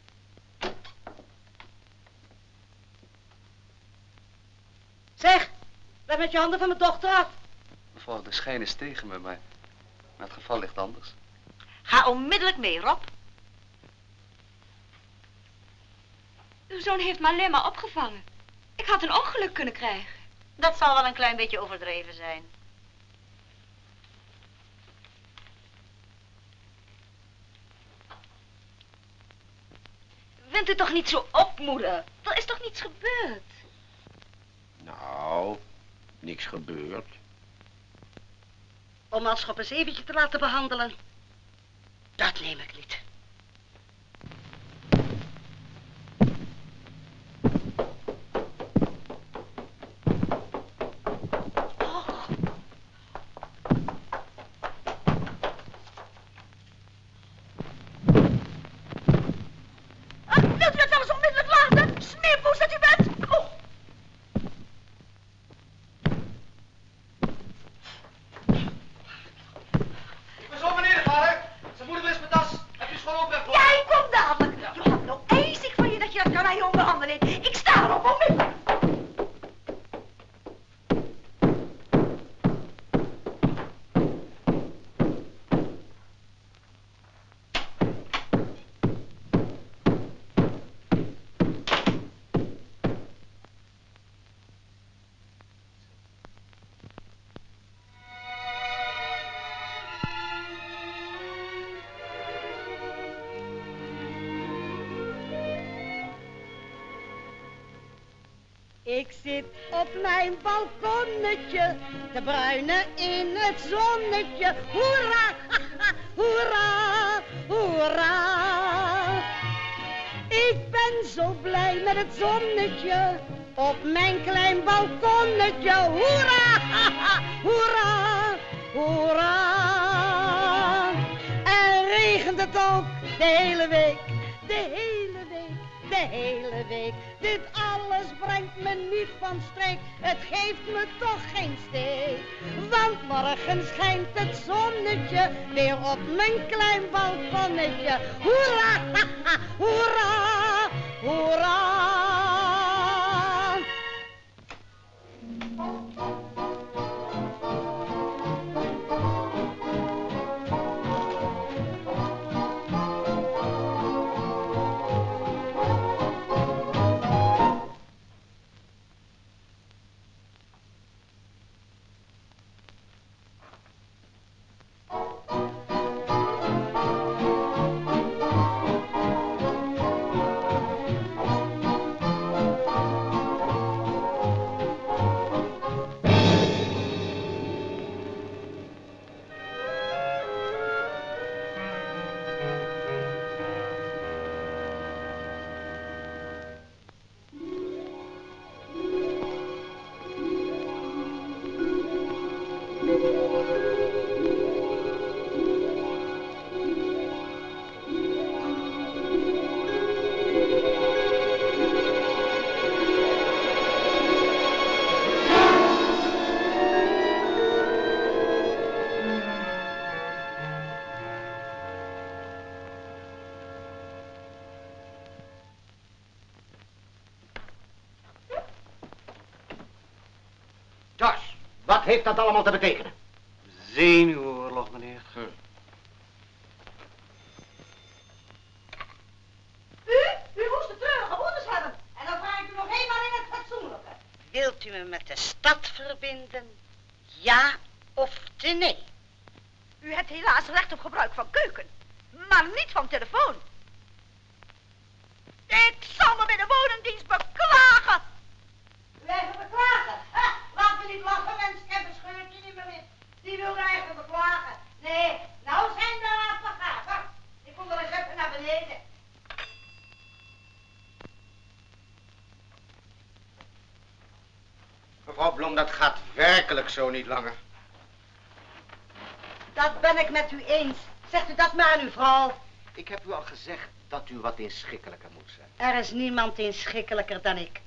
Speaker 2: Zeg, blijf met je handen van mijn dochter af.
Speaker 20: Mevrouw, de schijn is tegen me, maar, maar het geval ligt anders.
Speaker 2: Ga onmiddellijk mee, Rob.
Speaker 9: Uw zoon heeft me alleen maar opgevangen. Ik had een ongeluk kunnen krijgen.
Speaker 2: Dat zal wel een klein beetje overdreven zijn.
Speaker 9: Wind u toch niet zo op, moeder? Er is toch niets gebeurd?
Speaker 17: Nou, niks gebeurd.
Speaker 2: Om Manschap eens eventjes te laten behandelen. Dat neem ik niet.
Speaker 5: Zit op mijn balkonnetje, te bruinen in het zonnetje. Hoera, hoera, hoera. Ik ben zo blij met het zonnetje, op mijn klein balkonnetje. Hoera, hoera, hoera. En regent het ook de hele week, de hele week, de hele week. Het geeft me toch geen steek. Want morgen schijnt het zonnetje weer op mijn klein balkonnetje. Hoera, haha, hoera, hoera.
Speaker 17: Heeft dat allemaal te betekenen?
Speaker 19: Zenuwoorlog, meneer.
Speaker 5: U, u moest de treurige moeders hebben. En dan vraag ik u nog eenmaal in het fatsoenlijke.
Speaker 2: Wilt u me met de stad verbinden? Ja of te nee?
Speaker 9: U hebt helaas recht op gebruik van keuken, maar niet van telefoon. Ik zal me bij de woningdienst beklagen.
Speaker 5: U eigen beklagen. Ha, laat me niet lachen, mensen. Ik heb een scheurtje in mijn lip. Die wil eigen beklagen. Nee, nou zijn de laatste gaten. Ik kom er eens even naar beneden.
Speaker 17: Bloem, dat gaat werkelijk zo niet langer.
Speaker 5: Dat ben ik met u eens. Zegt u dat maar aan uw vrouw.
Speaker 17: Ik heb u al gezegd dat u wat inschikkelijker moet zijn.
Speaker 5: Er is niemand inschikkelijker dan ik.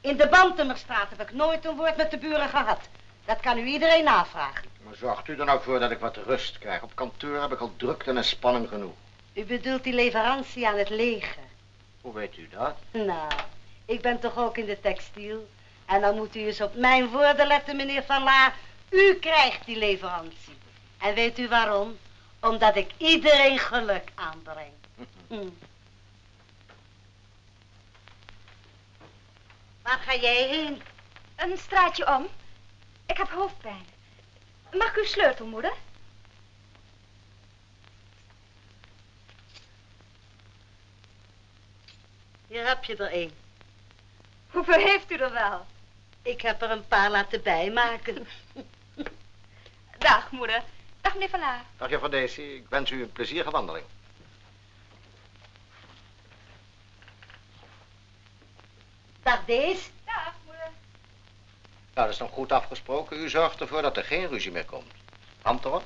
Speaker 5: In de Bantemerstraat heb ik nooit een woord met de buren gehad. Dat kan u iedereen navragen.
Speaker 17: Maar zorgt u er nou voor dat ik wat rust krijg. Op kantoor heb ik al drukte en spanning genoeg.
Speaker 5: U bedoelt die leverantie aan het leger.
Speaker 17: Hoe weet u dat?
Speaker 5: Nou, ik ben toch ook in de textiel. En dan moet u eens op mijn woorden letten, meneer Van Laar. U krijgt die leverantie. En weet u waarom? Omdat ik iedereen geluk aanbreng. Hm. Waar ga jij heen?
Speaker 9: Een straatje om. Ik heb hoofdpijn. Mag ik uw sleutel, moeder?
Speaker 5: Hier heb je er één.
Speaker 9: Hoeveel heeft u er wel?
Speaker 5: Ik heb er een paar laten bijmaken.
Speaker 9: Dag, moeder. Dag, meneer Van Laar.
Speaker 17: Dag, juffrouw Daisy. Ik wens u een plezierige wandeling.
Speaker 5: Dag, Dees.
Speaker 9: Dag, moeder.
Speaker 17: Nou, dat is dan goed afgesproken. U zorgt ervoor dat er geen ruzie meer komt. Hand erop.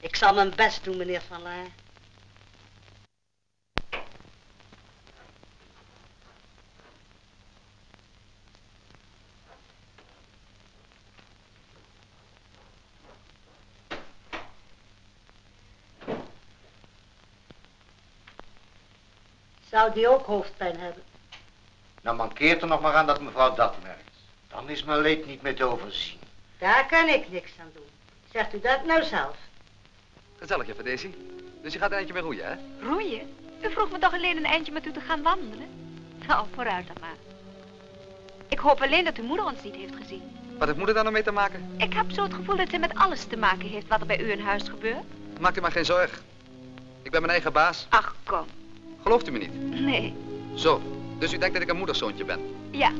Speaker 5: Ik zal mijn best doen, meneer Van Laar. Zou die ook hoofdpijn hebben?
Speaker 17: Nou mankeert er nog maar aan dat mevrouw dat merkt. Dan is mijn leed niet meer te overzien.
Speaker 5: Daar kan ik niks aan doen. Zegt u dat nou zelf?
Speaker 20: Gezellig, juffrouw Daisy. Dus je gaat een eindje mee roeien, hè?
Speaker 9: Roeien? U vroeg me toch alleen een eindje met u te gaan wandelen? Nou, vooruit dan maar. Ik hoop alleen dat uw moeder ons niet heeft gezien.
Speaker 20: Wat heeft moeder daar nou mee te maken?
Speaker 9: Ik heb zo het gevoel dat zij met alles te maken heeft wat er bij u in huis gebeurt.
Speaker 20: Maak u maar geen zorg. Ik ben mijn eigen baas.
Speaker 9: Ach, kom.
Speaker 20: Gelooft u me niet?
Speaker 9: Nee.
Speaker 20: Zo, dus u denkt dat ik een moederszoontje ben?
Speaker 9: Ja.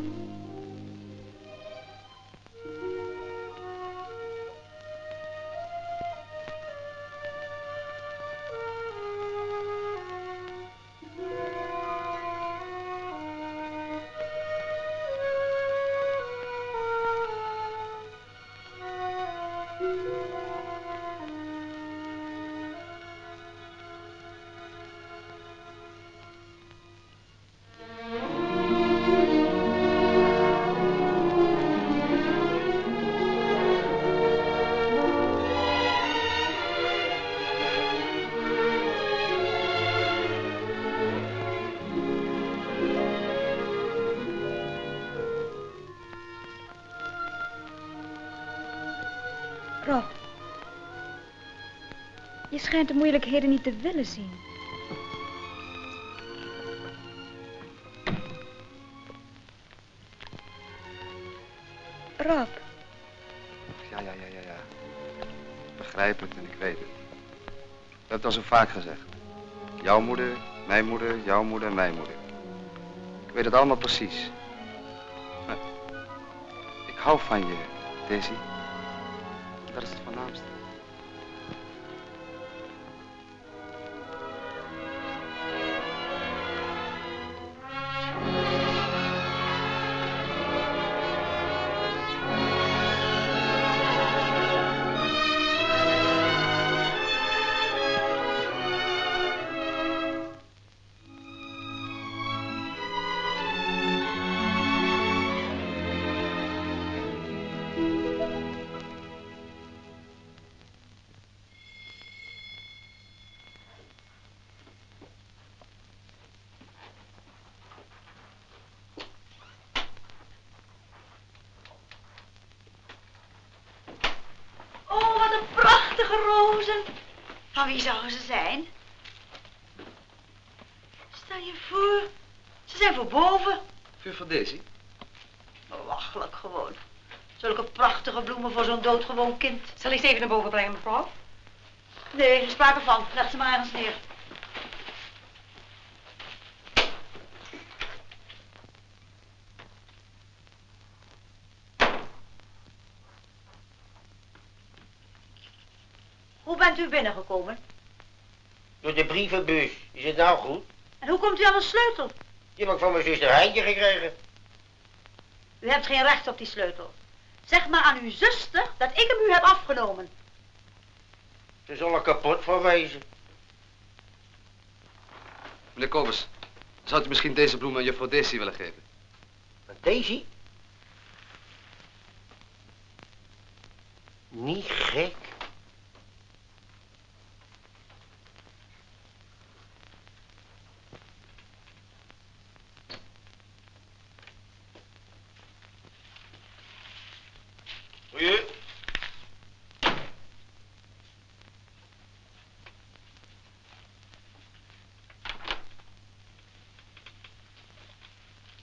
Speaker 9: Schijnt de moeilijkheden niet te willen zien. Rob,
Speaker 20: Ja, ja, ja, ja, ja. Begrijp het en ik weet het. Dat het al zo vaak gezegd. Jouw moeder, mijn moeder, jouw moeder, mijn moeder. Ik weet het allemaal precies. Ik hou van je, Daisy. Dat is het voornaamste.
Speaker 2: Van wie zouden ze zijn? Stel je voor, ze zijn voor boven.
Speaker 20: Vuur van Daisy?
Speaker 2: Belachelijk gewoon. Zulke prachtige bloemen voor zo'n doodgewoon kind.
Speaker 4: Zal ik ze even naar boven brengen, mevrouw?
Speaker 2: Nee, er is sprake van. Leg ze maar ergens neer. Hoe bent u binnengekomen?
Speaker 8: Door de brievenbus. Is het nou goed?
Speaker 2: En hoe komt u aan een sleutel?
Speaker 8: Die heb ik van mijn zuster Heintje gekregen.
Speaker 2: U hebt geen recht op die sleutel. Zeg maar aan uw zuster dat ik hem u heb afgenomen.
Speaker 13: Ze zal er kapot van wezen.
Speaker 20: Meneer Kobus, zou u misschien deze bloem aan juffrouw Daisy willen geven?
Speaker 13: Daisy? Niet gek. Goeie.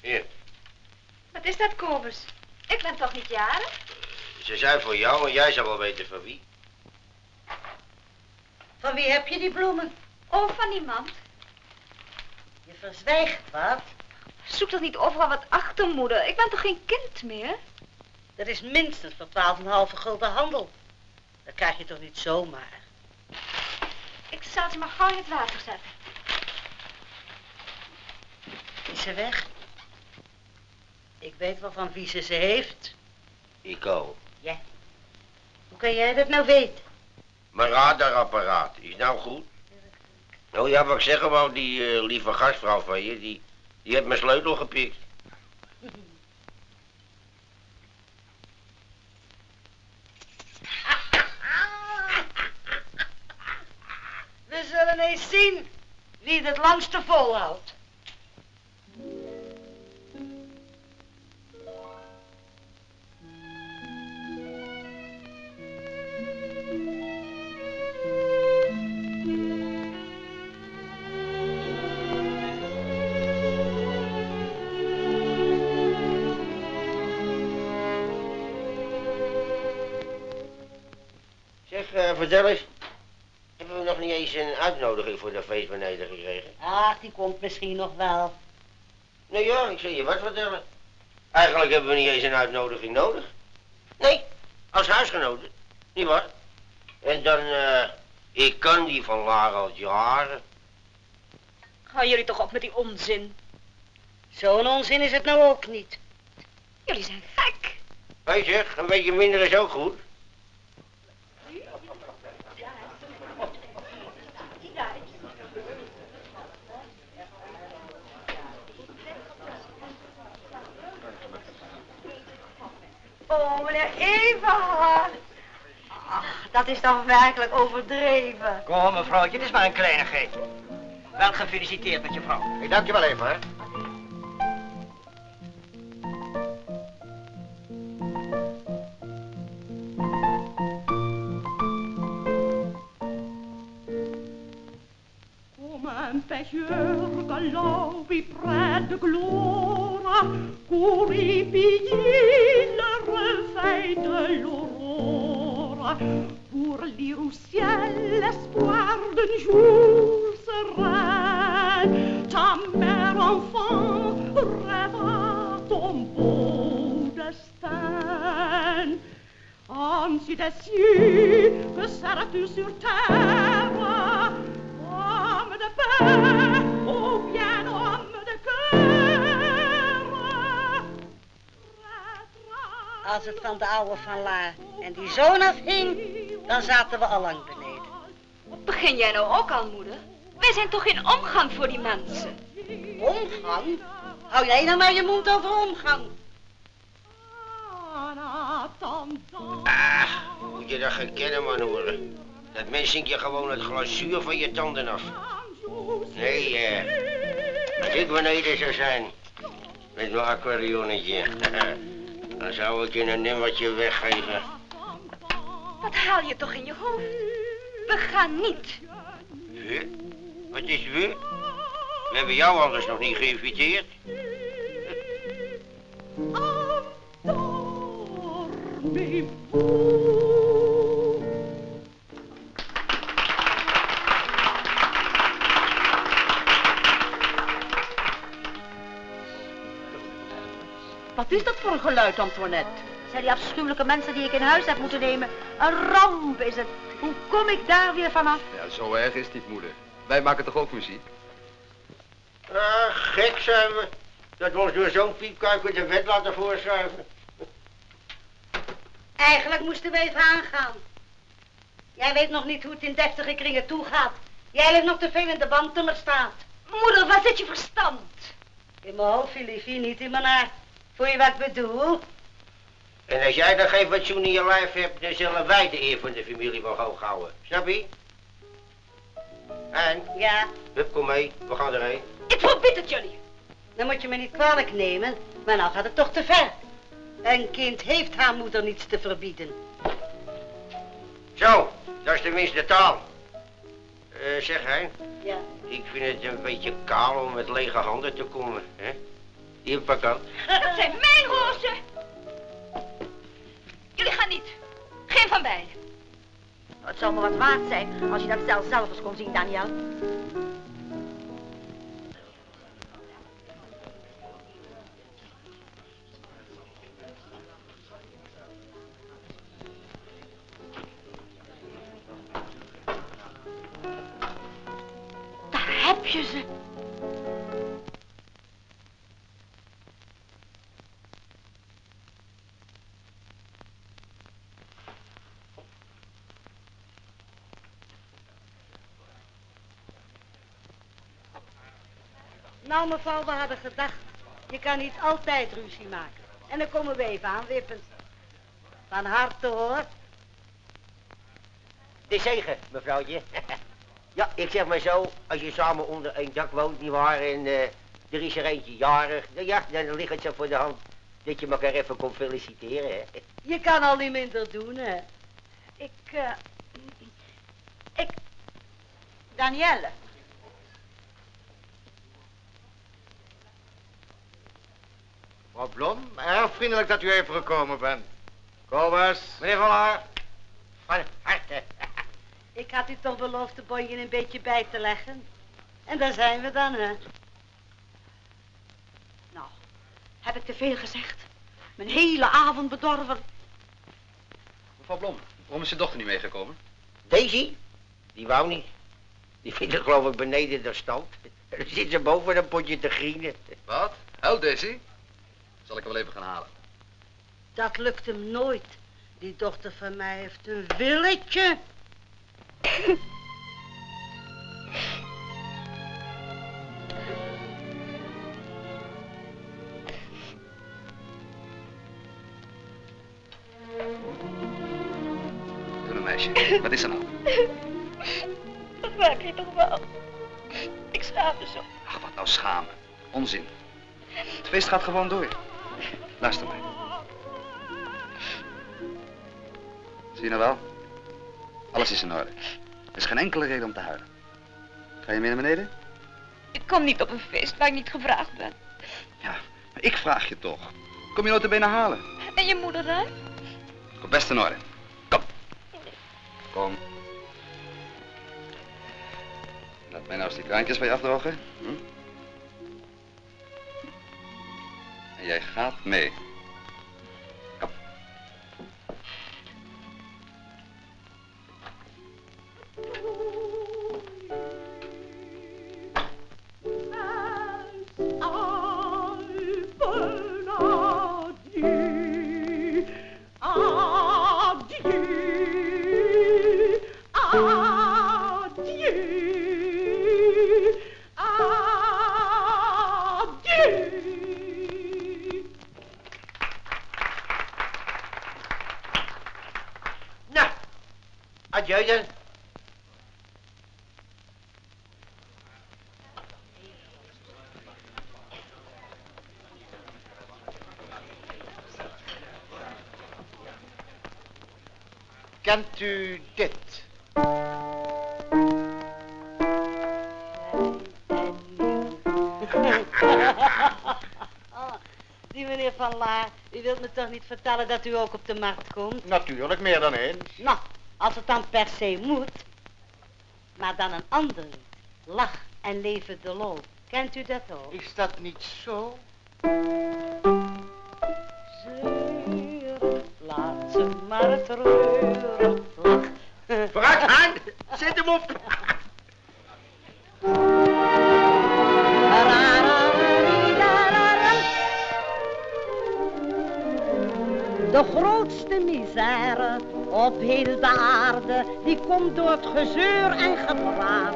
Speaker 13: Hier,
Speaker 9: Wat is dat, Kobus? Ik ben toch niet jarig?
Speaker 13: ze zijn voor jou en jij zou wel weten van wie.
Speaker 5: Van wie heb je die bloemen?
Speaker 9: Oh, van niemand.
Speaker 5: Je verzwijgt wat.
Speaker 9: Zoek toch niet overal wat achter, moeder. Ik ben toch geen kind meer?
Speaker 5: Dat is minstens voor 12,5 gulden handel. Dat krijg je toch niet zomaar?
Speaker 9: Ik zal ze maar gauw in het water zetten.
Speaker 5: Is ze weg? Ik weet wel van wie ze ze heeft.
Speaker 13: Ik ook.
Speaker 5: Ja. Hoe kan jij dat nou weten?
Speaker 13: Mijn radarapparaat, is nou goed? Nou ja, wat ik zeggen wou, die eh, lieve gastvrouw van je, die, die heeft mijn sleutel gepikt.
Speaker 5: We zullen eens zien wie het het langste volhoudt.
Speaker 13: Vertel eens. Hebben we nog niet eens een uitnodiging voor de feest beneden gekregen?
Speaker 5: Ach, die komt misschien nog wel.
Speaker 13: Nou ja, ik zal je wat vertellen. Eigenlijk hebben we niet eens een uitnodiging nodig. Nee, als huisgenoten. Niet waar? En dan, eh, ik kan die van Lara al jaren.
Speaker 9: Gaan jullie toch op met die onzin?
Speaker 5: Zo'n onzin is het nou ook niet.
Speaker 9: Jullie zijn gek.
Speaker 13: Weet je, een beetje minder is ook goed.
Speaker 2: Oh, meneer Everhard. Ach, dat is toch werkelijk overdreven.
Speaker 8: Kom, mevrouwtje, het is maar een kleinigheidje. Wel gefeliciteerd met je vrouw.
Speaker 17: Ik dank je wel even, hè.
Speaker 3: Un pêcheur galant vit près de gloire, courir piller le réveil de l'aurore, pour lire au ciel l'espoir d'un jour serein. Ta mère enfant rêva ton beau destin. En-dessus des cieux, que seras-tu sur terre Homme de paix,
Speaker 5: Als het van de oude Van Laar en die zoon afhing, dan zaten we al lang beneden.
Speaker 9: Begin jij nou ook al, moeder? Wij zijn toch geen omgang voor die mensen?
Speaker 5: Omgang? Hou jij nou maar je mond over omgang.
Speaker 13: Ah, moet je dat gekennen, man, horen. Dat mens zinkt je gewoon het glazuur van je tanden af. Nee, eh, als ik beneden zou zijn, met mijn aquarionnetje, dan zou ik je een nummertje weggeven.
Speaker 9: Wat haal je toch in je hoofd? We gaan niet.
Speaker 13: Huh? Wat is we? We hebben jou anders nog niet geïnviteerd.
Speaker 2: Geluid, Antoinette? Zijn die afschuwelijke mensen die ik in huis heb moeten nemen? Een ramp is het. Hoe kom ik daar weer vanaf?
Speaker 20: Ja, zo erg is het niet, moeder. Wij maken toch ook muziek?
Speaker 13: Ah, gek zijn we. Dat we ons door zo'n piepkuik met de wet laten voorschuiven.
Speaker 5: Eigenlijk moesten we even aangaan. Jij weet nog niet hoe het in deftige kringen toegaat. Jij ligt nog te veel in de bandtummerstaat.
Speaker 6: Moeder, waar zit je verstand?
Speaker 5: In mijn hoofd, liefie, niet in mijn hart. Voel je wat ik bedoel?
Speaker 13: En als jij dan geen fatsoen in je lijf hebt, dan zullen wij de eer van de familie wel hoog houden. Snap je? En?
Speaker 5: Ja.
Speaker 13: Hup, kom mee. We gaan erheen.
Speaker 6: Ik verbied het jullie.
Speaker 5: Dan moet je me niet kwalijk nemen, maar nou gaat het toch te ver. Een kind heeft haar moeder niets te verbieden.
Speaker 13: Zo, dat is tenminste de taal. Eh, zeg Hein,
Speaker 5: Ja.
Speaker 13: ik vind het een beetje kaal om met lege handen te komen. Hè? Hier, pak aan.
Speaker 6: Dat zijn mijn rozen. Jullie gaan niet. Geen van beiden.
Speaker 2: Het zou me wat waard zijn als je dat stel zelf eens kon zien, Daniel.
Speaker 4: Daar heb je ze.
Speaker 5: Nou mevrouw, we hadden gedacht, je kan niet altijd ruzie maken. En dan komen we even aanwippen. Van harte hoor.
Speaker 8: De zegen, mevrouwtje. ja, ik zeg maar zo, als je samen onder één dak woont, nietwaar, en eh, er is er eentje jarig, nou ja, dan ligt het zo voor de hand dat je elkaar even komt feliciteren, hè.
Speaker 5: Je kan al niet minder doen, hè.
Speaker 2: Ik, eh... ik... Danielle.
Speaker 17: Mevrouw Blom, erg vriendelijk dat u even gekomen bent. Kom eens.
Speaker 13: Meneer Van Laar, van harte.
Speaker 5: Ik had u toch beloofd de bonje een beetje bij te leggen. En daar zijn we dan, hè.
Speaker 2: Nou, heb ik te veel gezegd? Mijn hele avond bedorven.
Speaker 20: Mevrouw Blom, waarom is je dochter niet meegekomen?
Speaker 13: Daisy? Die wou niet. Die vindt het geloof ik beneden de stand. Dan zit ze boven een potje te grienen.
Speaker 20: Wat? Huil, Daisy? Zal ik er wel even gaan halen.
Speaker 5: Dat lukt hem nooit. Die dochter van mij heeft een willetje.
Speaker 20: Doe een meisje. Wat is er nou?
Speaker 6: Begrijp je toch wel? Ik schaam me zo.
Speaker 20: Ach, wat nou schamen. Onzin. Het feest gaat gewoon door. Luister mij. Zie je nou wel? Alles is in orde. Er is geen enkele reden om te huilen. Ga je mee naar beneden?
Speaker 9: Ik kom niet op een feest waar ik niet gevraagd ben.
Speaker 20: Maar ik vraag je toch. Kom je nooit benen halen?
Speaker 9: En je moeder dan?
Speaker 20: Kom best in orde. Kom. Kom. Laat mij nou eens die kraantjes bij je afdrogen. Hm? Jij gaat mee.
Speaker 13: Dan.
Speaker 17: Kent u dit?
Speaker 5: Die meneer Van Laar, u wilt me toch niet vertellen dat u ook op de markt komt?
Speaker 17: Natuurlijk, meer dan eens.
Speaker 5: Nou, als het dan per se moet. Maar dan een ander lied. Lach en leven de lol. Kent u dat ook?
Speaker 17: Is dat niet zo?
Speaker 5: Zeuren, laat ze maar treuren. Lach.
Speaker 13: Vooruit. Zet hem op.
Speaker 5: De grootste mis misère op heel de aarde, die komt door het gezeur en gepraat.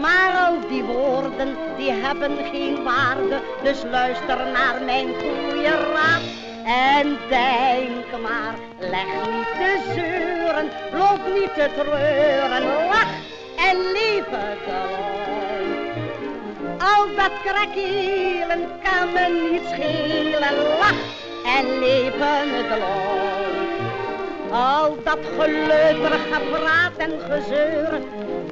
Speaker 5: Maar al die woorden, die hebben geen waarde, dus luister naar mijn goede raad. En denk maar, leg niet te zeuren, loop niet te treuren, lach en leef het al. Dat krakeelen kan me niet schelen, lach en leven het lol. Al dat geleuter, gepraat en gezeur,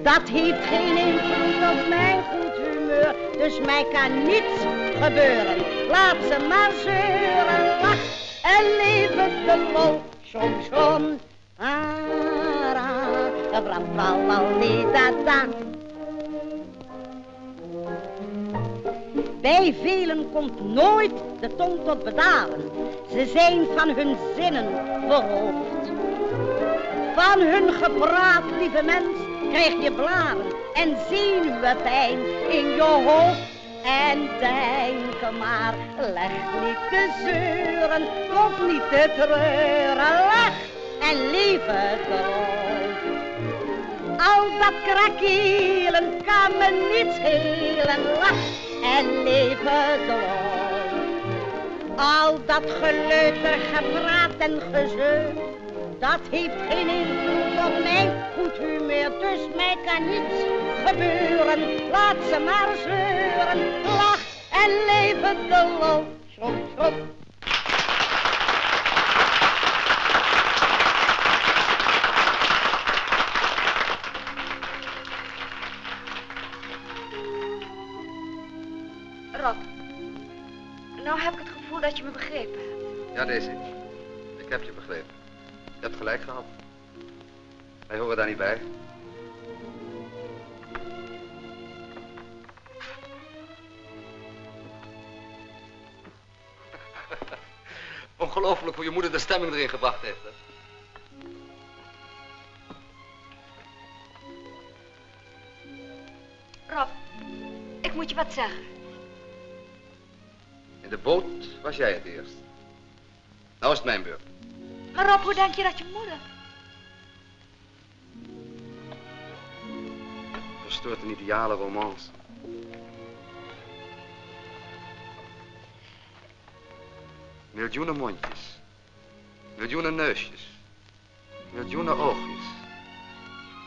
Speaker 5: dat heeft geen invloed op mijn goed humeur. Dus mij kan niets gebeuren, laat ze maar zeuren, lach en leven de lol. Som, som, ara, da Bij velen komt nooit de tong tot bedaren. Ze zijn van hun zinnen beroofd. Van hun gepraat, lieve mens, krijg je blaren en zenuwpijn in je hoofd. En denk maar, leg niet te zeuren, loop niet te treuren, lach en leef het erop. Al dat krakelen kan me niet schelen, lach en leven door. Al dat geleuter, gepraat en gezeur, dat heeft geen invloed op mijn goed humeur. Dus mij kan niets gebeuren, laat ze maar zeuren. Lach en leven de lol. Schop, schop.
Speaker 9: Rob, nou heb ik het gevoel dat je me begrepen hebt.
Speaker 20: Ja, Daisy. Ik heb je begrepen. Je hebt gelijk gehad. Wij horen daar niet bij. Ongelooflijk hoe je moeder de stemming erin gebracht heeft. Hè?
Speaker 9: Rob, ik moet je wat zeggen.
Speaker 20: In de boot was jij het eerst. Nou is het mijn beurt.
Speaker 9: Maar Rob, hoe denk je dat je moeder...
Speaker 20: Verstoort een ideale romance. Miljoenen mondjes. Miljoenen neusjes. Miljoenen oogjes.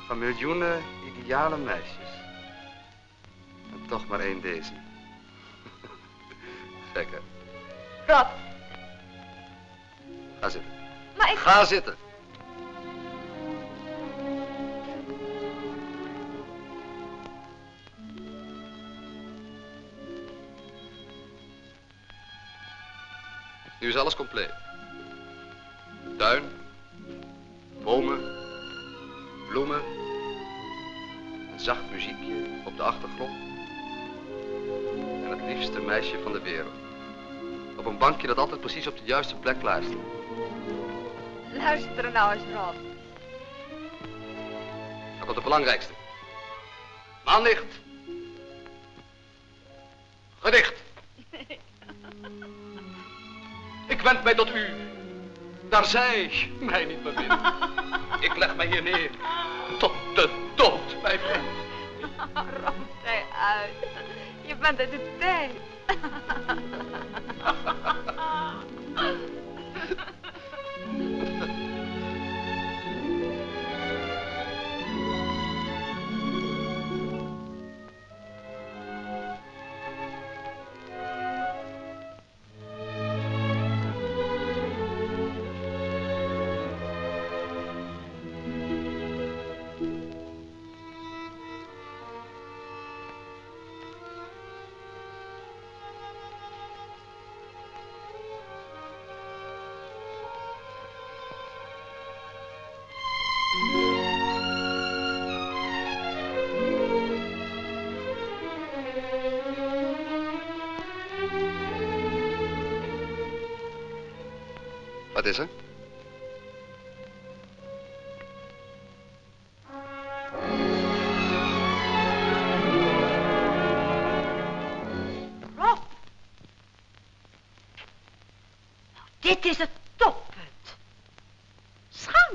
Speaker 20: Van miljoenen ideale meisjes. En toch maar één deze. Gek, hè?
Speaker 9: Rob,
Speaker 20: Ga zitten.
Speaker 9: Ik...
Speaker 20: Ga zitten. Nu is alles compleet. Tuin, bomen, bloemen, een zacht muziekje op de achtergrond en het liefste meisje van de wereld. Op een bankje dat altijd precies op de juiste plek luistert.
Speaker 9: Luister nou eens, Rob.
Speaker 20: Dan komt het belangrijkste. Maanlicht. Gedicht. Ik wend mij tot u. Daar zij mij niet meer binnen. Ik leg mij hier neer. Tot de dood mij brengt.
Speaker 9: Rob, zij uit. Je bent uit de tijd.
Speaker 2: Dit is het toppunt.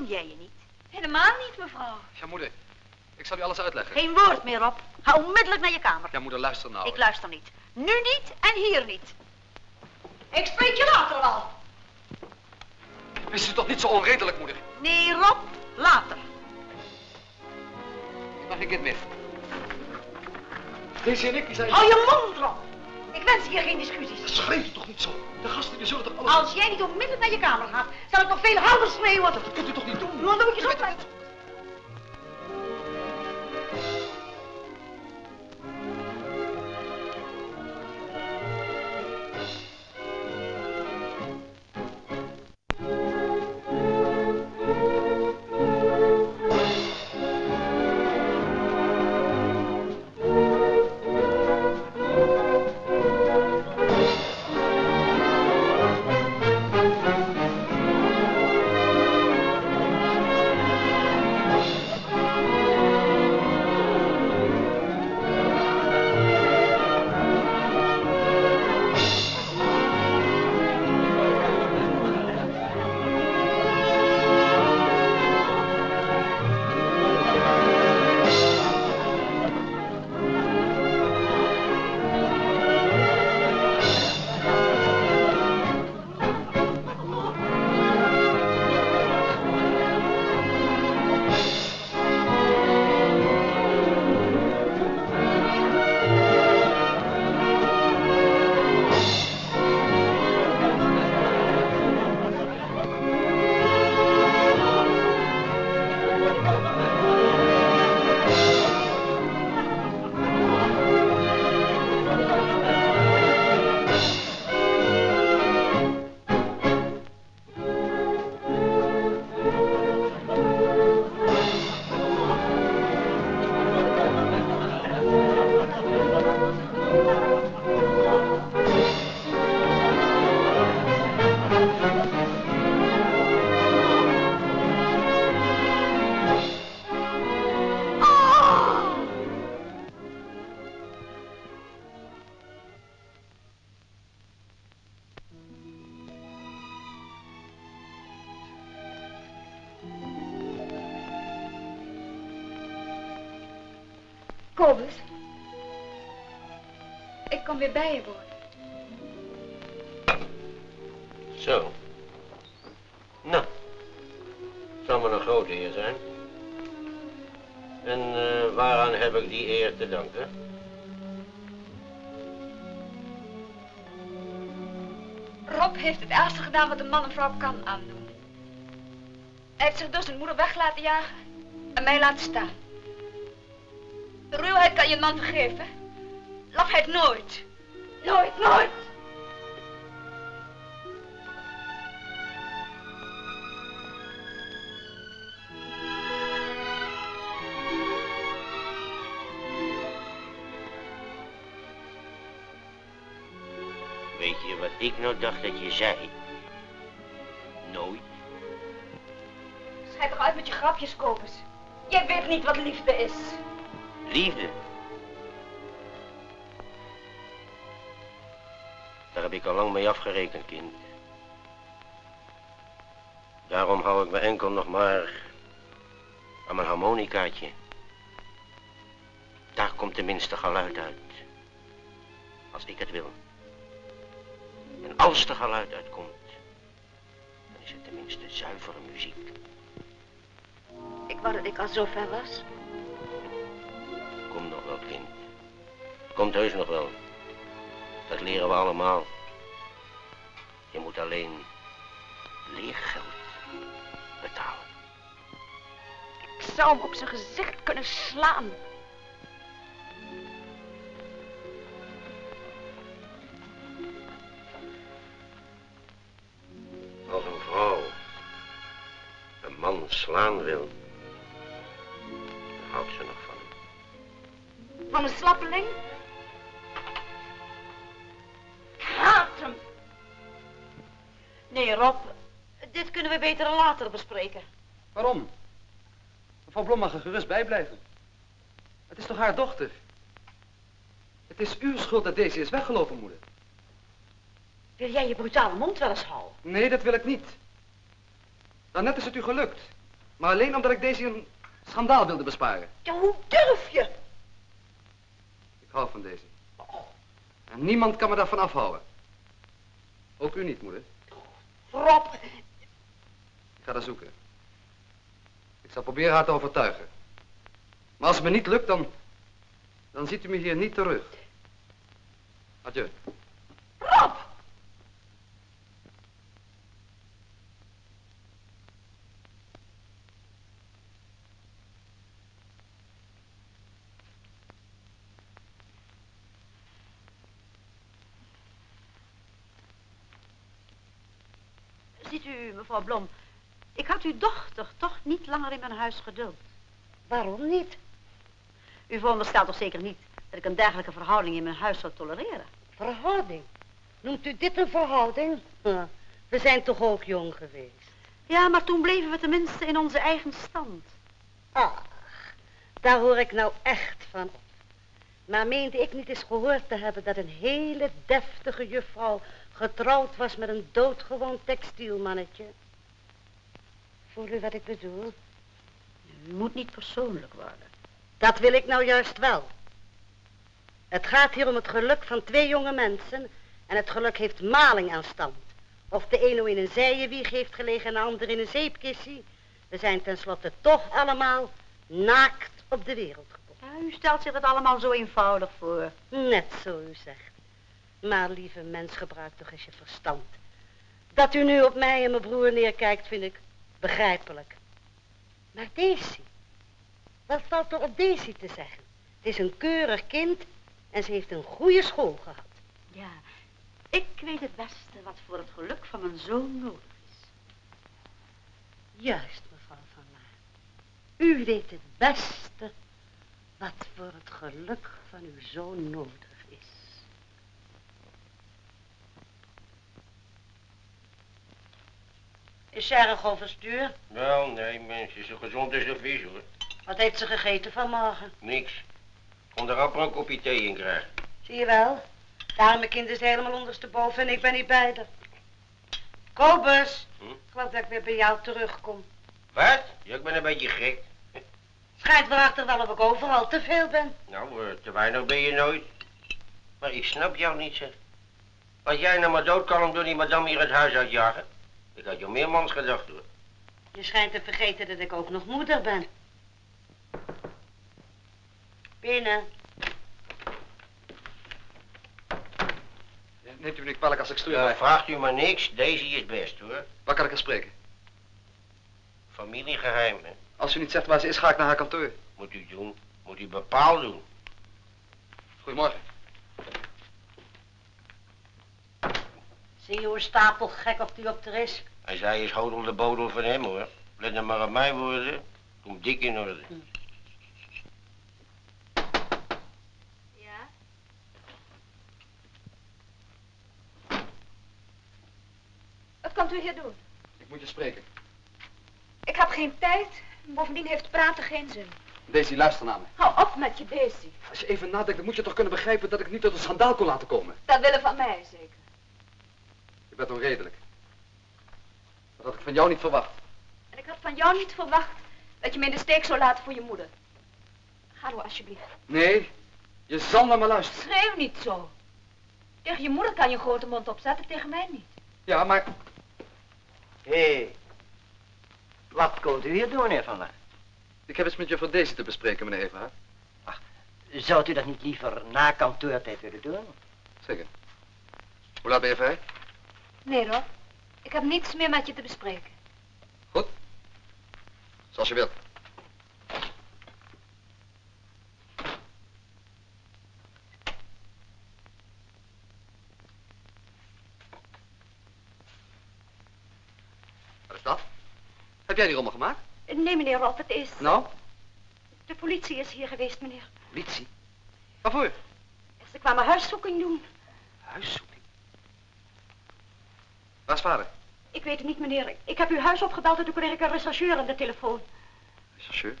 Speaker 2: jij je niet?
Speaker 9: Helemaal niet, mevrouw.
Speaker 20: Ja, moeder, ik zal u alles uitleggen.
Speaker 2: Geen woord meer, Rob. Ga onmiddellijk naar je kamer.
Speaker 20: Ja, moeder, luister nou.
Speaker 2: Ik luister niet. Nu niet en hier niet. Ik spreek je later wel.
Speaker 20: Is u toch niet zo onredelijk, moeder?
Speaker 2: Nee, Rob, later.
Speaker 20: Ik mag geen kind meer. Deze en ik, die zijn...
Speaker 2: Hou je mond, Rob. Ik wens hier geen discussies.
Speaker 20: Zo. De gasten die zullen toch.
Speaker 2: Als jij niet onmiddellijk naar je kamer gaat, zal ik nog veel harder schreeuwen.
Speaker 20: Dat kunt u toch niet doen?
Speaker 2: Want dan moet je zo
Speaker 9: weer bij je.
Speaker 13: Zo. Nou. Zal maar een grote eer zijn. En eh, waaraan heb ik die eer te danken?
Speaker 9: Rob heeft het ergste gedaan wat een man een vrouw kan aandoen. Hij heeft zich door zijn moeder weg laten jagen en mij laten staan. Ruwheid kan je een man vergeven. Lafheid nooit. Nooit, nooit.
Speaker 13: Weet je wat ik nou dacht dat je zei? Nooit.
Speaker 9: Schijt toch uit met je grapjes, Kobus. Jij weet niet wat liefde is.
Speaker 13: Liefde. Heb ik al lang mee afgerekend, kind. Daarom hou ik me enkel nog maar aan mijn harmonicaatje. Daar komt tenminste geluid uit. Als ik het wil. En als er geluid uitkomt, dan is het tenminste zuivere muziek.
Speaker 2: Ik wou dat ik al zo ver was.
Speaker 13: Komt nog wel, kind. Komt heus nog wel. Dat leren we allemaal. Je moet alleen leergeld betalen.
Speaker 9: Ik zou hem op zijn gezicht kunnen slaan.
Speaker 13: Als een vrouw een man slaan wil, dan houdt ze nog van hem.
Speaker 9: Van een slappeling?
Speaker 2: Nee, Rob. Dit kunnen we beter later bespreken.
Speaker 20: Waarom? Mevrouw Blom mag er gerust bij blijven. Het is toch haar dochter? Het is uw schuld dat deze is weggelopen, moeder.
Speaker 2: Wil jij je brutale mond wel eens houden?
Speaker 20: Nee, dat wil ik niet. Daarnet is het u gelukt. Maar alleen omdat ik deze een schandaal wilde besparen.
Speaker 4: Ja, hoe durf je?
Speaker 20: Ik hou van deze. En niemand kan me daarvan afhouden. Ook u niet, moeder.
Speaker 4: Rob,
Speaker 20: Ik ga haar zoeken. Ik zal proberen haar te overtuigen. Maar als het me niet lukt, dan... dan ziet u me hier niet terug. Adieu.
Speaker 4: Rob!
Speaker 2: Ziet u, mevrouw Blom, ik had uw dochter toch niet langer in mijn huis geduld.
Speaker 5: Waarom niet?
Speaker 2: U veronderstelt toch zeker niet dat ik een dergelijke verhouding in mijn huis zou tolereren?
Speaker 5: Verhouding? Noemt u dit een verhouding? Huh, We zijn toch ook jong geweest?
Speaker 2: Ja, maar toen bleven we tenminste in onze eigen stand.
Speaker 5: Ach, daar hoor ik nou echt van op. Maar meende ik niet eens gehoord te hebben dat een hele deftige juffrouw getrouwd was met een doodgewoon textielmannetje? Voel u wat ik bedoel?
Speaker 2: U moet niet persoonlijk worden.
Speaker 5: Dat wil ik nou juist wel. Het gaat hier om het geluk van twee jonge mensen en het geluk heeft maling aan stand. Of de ene in een zijenwieg heeft gelegen en de ander in een zeepkissie. We zijn tenslotte toch allemaal naakt op de wereld.
Speaker 2: Ja, u stelt zich het allemaal zo eenvoudig voor.
Speaker 5: Net zo u zegt. Maar lieve mens, gebruik toch eens je verstand. Dat u nu op mij en mijn broer neerkijkt, vind ik begrijpelijk. Maar Daisy, wat valt er op Daisy te zeggen? Het is een keurig kind en ze heeft een goede school gehad.
Speaker 2: Ja, ik weet het beste wat voor het geluk van mijn zoon nodig is.
Speaker 5: Juist, mevrouw Van Laan. U weet het beste wat voor het geluk van uw zoon nodig is. Is ze erg overstuur?
Speaker 13: Wel, nee, mensen, zo gezond is een vis, hoor.
Speaker 5: Wat heeft ze gegeten vanmorgen?
Speaker 13: Niks. Kon er amper een kopje thee in krijgen.
Speaker 5: Zie je wel? De arme kind is helemaal ondersteboven en ik ben niet bij haar. Kobus,
Speaker 13: Hm?
Speaker 5: ik geloof dat ik weer bij jou terugkom.
Speaker 13: Wat? Ja, ik ben een beetje gek.
Speaker 5: Schijnt waarachtig wel of ik overal te veel ben.
Speaker 13: Nou, eh, te weinig ben je nooit. Maar ik snap jou niet, zeg. Als jij nou maar dood kan, door die madame hier het huis uitjagen. Ik had je meermans gedacht, hoor.
Speaker 5: Je schijnt te vergeten dat ik ook nog moeder ben. Binnen.
Speaker 20: Neemt u me niet kwalijk als ik
Speaker 13: Ja,
Speaker 20: blijf.
Speaker 13: vraagt u maar niks. Deze is best, hoor.
Speaker 20: Waar kan ik haar spreken?
Speaker 13: Familiegeheim, hè.
Speaker 20: Als u niet zegt waar ze is, ga ik naar haar kantoor.
Speaker 13: Moet u doen. Moet u bepaald doen.
Speaker 20: Goedemorgen.
Speaker 5: Zie je hoe stapel gek of die op er is?
Speaker 13: En zij is hodel de bodel van hem, hoor. Let nou maar op mij worden. Kom dik in orde.
Speaker 9: Ja? Wat komt u hier doen?
Speaker 20: Ik moet je spreken.
Speaker 9: Ik heb geen tijd. Bovendien heeft praten geen zin.
Speaker 20: Daisy, luister naar me.
Speaker 9: Hou op met je Daisy.
Speaker 20: Als je even nadenkt, dan moet je toch kunnen begrijpen dat ik niet tot een schandaal kon laten komen.
Speaker 9: Dat willen van mij zeker.
Speaker 20: Je bent onredelijk. Dat had ik van jou niet verwacht.
Speaker 9: En ik had van jou niet verwacht dat je me in de steek zou laten voor je moeder. Ga door alsjeblieft.
Speaker 20: Nee, je zal naar me luisteren.
Speaker 9: Schreeuw niet zo. Tegen je moeder kan je een grote mond opzetten, tegen mij niet.
Speaker 20: Ja, maar
Speaker 8: Hé, hey, wat komt u hier doen, meneer Van Laar?
Speaker 20: ik heb iets met juffrouw Daisy te bespreken, meneer Everhard.
Speaker 8: Zou u dat niet liever na kantoortijd willen doen?
Speaker 20: Zeker. Hoe laat ben je vrij?
Speaker 9: Nee, Rob. Ik heb niets meer met je te bespreken.
Speaker 20: Zoals je wilt. Heb jij die rommel gemaakt?
Speaker 2: Nee, meneer Rob, het is...
Speaker 20: Nou,
Speaker 2: De politie is hier geweest, meneer.
Speaker 20: politie. Waarvoor?
Speaker 2: Ze kwamen huiszoeking doen.
Speaker 20: Huiszoeking. Waar is vader?
Speaker 2: Ik weet het niet, meneer. Ik heb uw huis opgebeld en toen kreeg ik een rechercheur aan de telefoon.
Speaker 20: Rechercheur.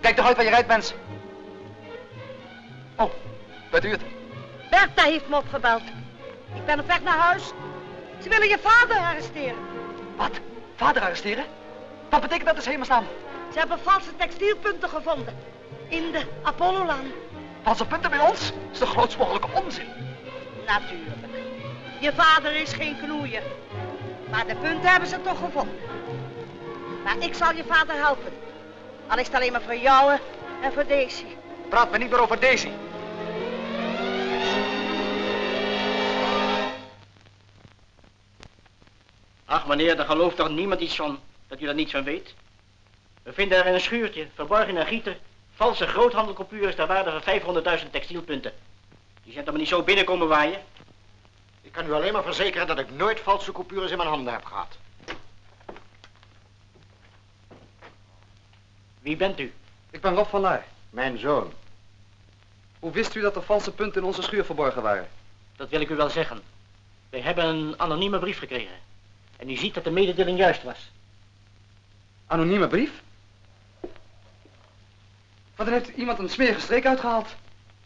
Speaker 10: Kijk toch uit waar je rijdt, mens.
Speaker 20: Bent u het?
Speaker 5: Bertha heeft me opgebeld. Ik ben op weg naar huis. Ze willen je vader arresteren.
Speaker 21: Wat? Vader arresteren? Wat betekent dat in hemelsnaam?
Speaker 5: Ze hebben valse textielpunten gevonden. In de Apollolaan.
Speaker 21: Valse punten bij ons? Dat is de grootst mogelijke onzin.
Speaker 5: Natuurlijk. Je vader is geen knoeier. Maar de punten hebben ze toch gevonden. Maar ik zal je vader helpen. Al is het alleen maar voor jou en voor Daisy.
Speaker 21: Praat me niet meer over Daisy.
Speaker 7: Ach meneer, daar gelooft toch niemand iets van dat u daar niets van weet? We vinden er in een schuurtje, verborgen in een gieter, valse groothandelcoupures ter waarde van 500.000 textielpunten. Die zijn toch maar niet zo binnenkomen waaien?
Speaker 17: Ik kan u alleen maar verzekeren dat ik nooit valse coupures in mijn handen heb gehad.
Speaker 7: Wie bent u?
Speaker 20: Ik ben Rob van Laar.
Speaker 17: Mijn zoon.
Speaker 20: Hoe wist u dat er valse punten in onze schuur verborgen waren?
Speaker 7: Dat wil ik u wel zeggen. Wij hebben een anonieme brief gekregen. En u ziet dat de mededeling juist was.
Speaker 20: Anonieme brief? Maar dan heeft iemand een smerige streek uitgehaald.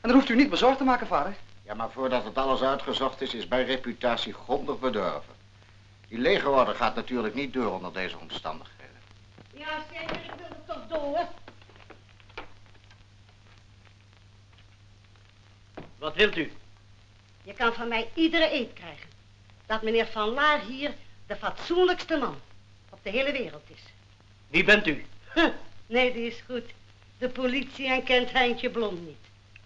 Speaker 20: En dan hoeft u niet bezorgd te maken, vader.
Speaker 17: Ja, maar voordat het alles uitgezocht is, is mijn reputatie grondig bedorven. Die legerorde gaat natuurlijk niet door onder deze omstandigheden.
Speaker 5: Ja, zeker. Ik wil het toch door.
Speaker 7: Wat wilt u?
Speaker 5: Je kan van mij iedere eet krijgen. Dat meneer Van Laar hier de fatsoenlijkste man op de hele wereld is.
Speaker 7: Wie bent u?
Speaker 5: Huh, nee, die is goed. De politie en kent Heintje Blond niet.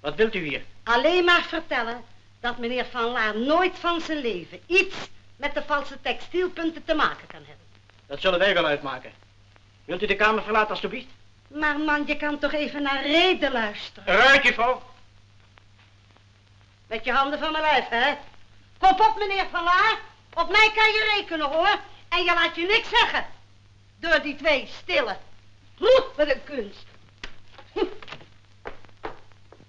Speaker 7: Wat wilt u hier?
Speaker 5: Alleen maar vertellen dat meneer Van Laar nooit van zijn leven iets met de valse textielpunten te maken kan hebben.
Speaker 7: Dat zullen wij wel uitmaken. Wilt u de kamer verlaten, alstublieft?
Speaker 5: Maar man, je kan toch even naar reden luisteren.
Speaker 7: Eruit, juffrouw.
Speaker 5: Met je handen van mijn lijf, hè? Kom op, meneer Van Laar. Op mij kan je rekenen, hoor. En je laat je niks zeggen. Door die twee stille. Hm, wat een kunst.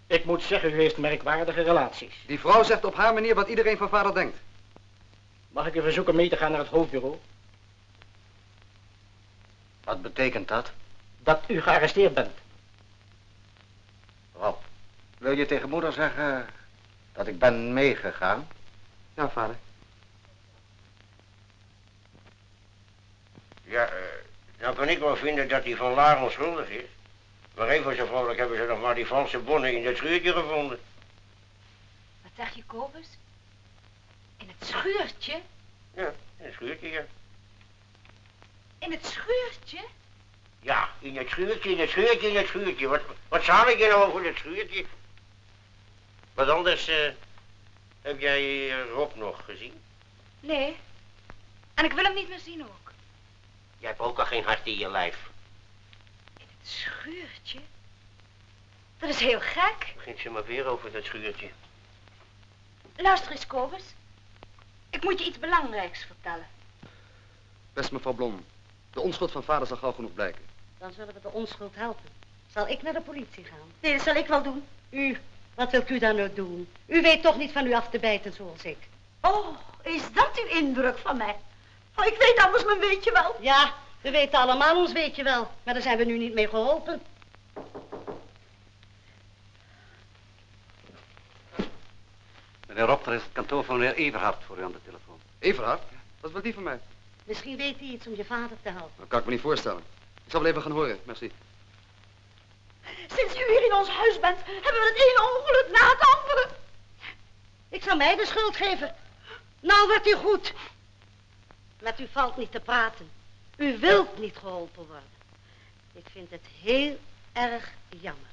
Speaker 7: Ik moet zeggen, u heeft merkwaardige relaties.
Speaker 20: Die vrouw zegt op haar manier wat iedereen van vader denkt.
Speaker 7: Mag ik u verzoeken mee te gaan naar het hoofdbureau?
Speaker 17: Wat betekent dat?
Speaker 7: Dat u gearresteerd bent.
Speaker 17: Rob, wil je tegen moeder zeggen dat ik ben meegegaan?
Speaker 20: Ja, vader.
Speaker 13: Ja, eh, nou kan ik wel vinden dat die van Laar onschuldig is. Maar even zo vrolijk hebben ze nog maar die valse bonnen in dat schuurtje gevonden.
Speaker 9: Wat zeg je, Kobus? In het schuurtje?
Speaker 13: Ja, in het schuurtje, ja.
Speaker 9: In het schuurtje?
Speaker 13: Ja, in het schuurtje, in het schuurtje, in het schuurtje. Wat, wat zal ik je nou over het schuurtje? Wat anders, eh, heb jij Rob nog gezien?
Speaker 9: Nee. En ik wil hem niet meer zien ook.
Speaker 13: Jij hebt ook al geen hart in je lijf.
Speaker 9: Het schuurtje? Dat is heel gek.
Speaker 13: Begint ze maar weer over dat schuurtje.
Speaker 9: Luister eens, Kobus. Ik moet je iets belangrijks vertellen.
Speaker 20: Best mevrouw Blom. De onschuld van vader zal gauw genoeg blijken.
Speaker 5: Dan zullen we de onschuld helpen. Zal ik naar de politie gaan? Nee, dat zal ik wel doen. U, wat wilt u dan nou doen? U weet toch niet van u af te bijten zoals ik.
Speaker 11: Oh, is dat uw indruk van mij? Oh, ik weet anders mijn weetje wel.
Speaker 5: Ja, we weten allemaal ons weet je wel. Maar daar zijn we nu niet mee geholpen.
Speaker 22: Meneer Rob, er is het kantoor van meneer Everhard voor u aan de telefoon.
Speaker 20: Everhard? Wat wil die van mij?
Speaker 5: Misschien weet hij iets om je vader te helpen.
Speaker 20: Dat kan ik me niet voorstellen. Ik zal wel even gaan horen, merci.
Speaker 11: Sinds u hier in ons huis bent, hebben we het ene ongeluk na het andere.
Speaker 5: Ik zal mij de schuld geven. Nou wordt u goed. Met u valt niet te praten. U wilt niet geholpen worden. Ik vind het heel erg jammer.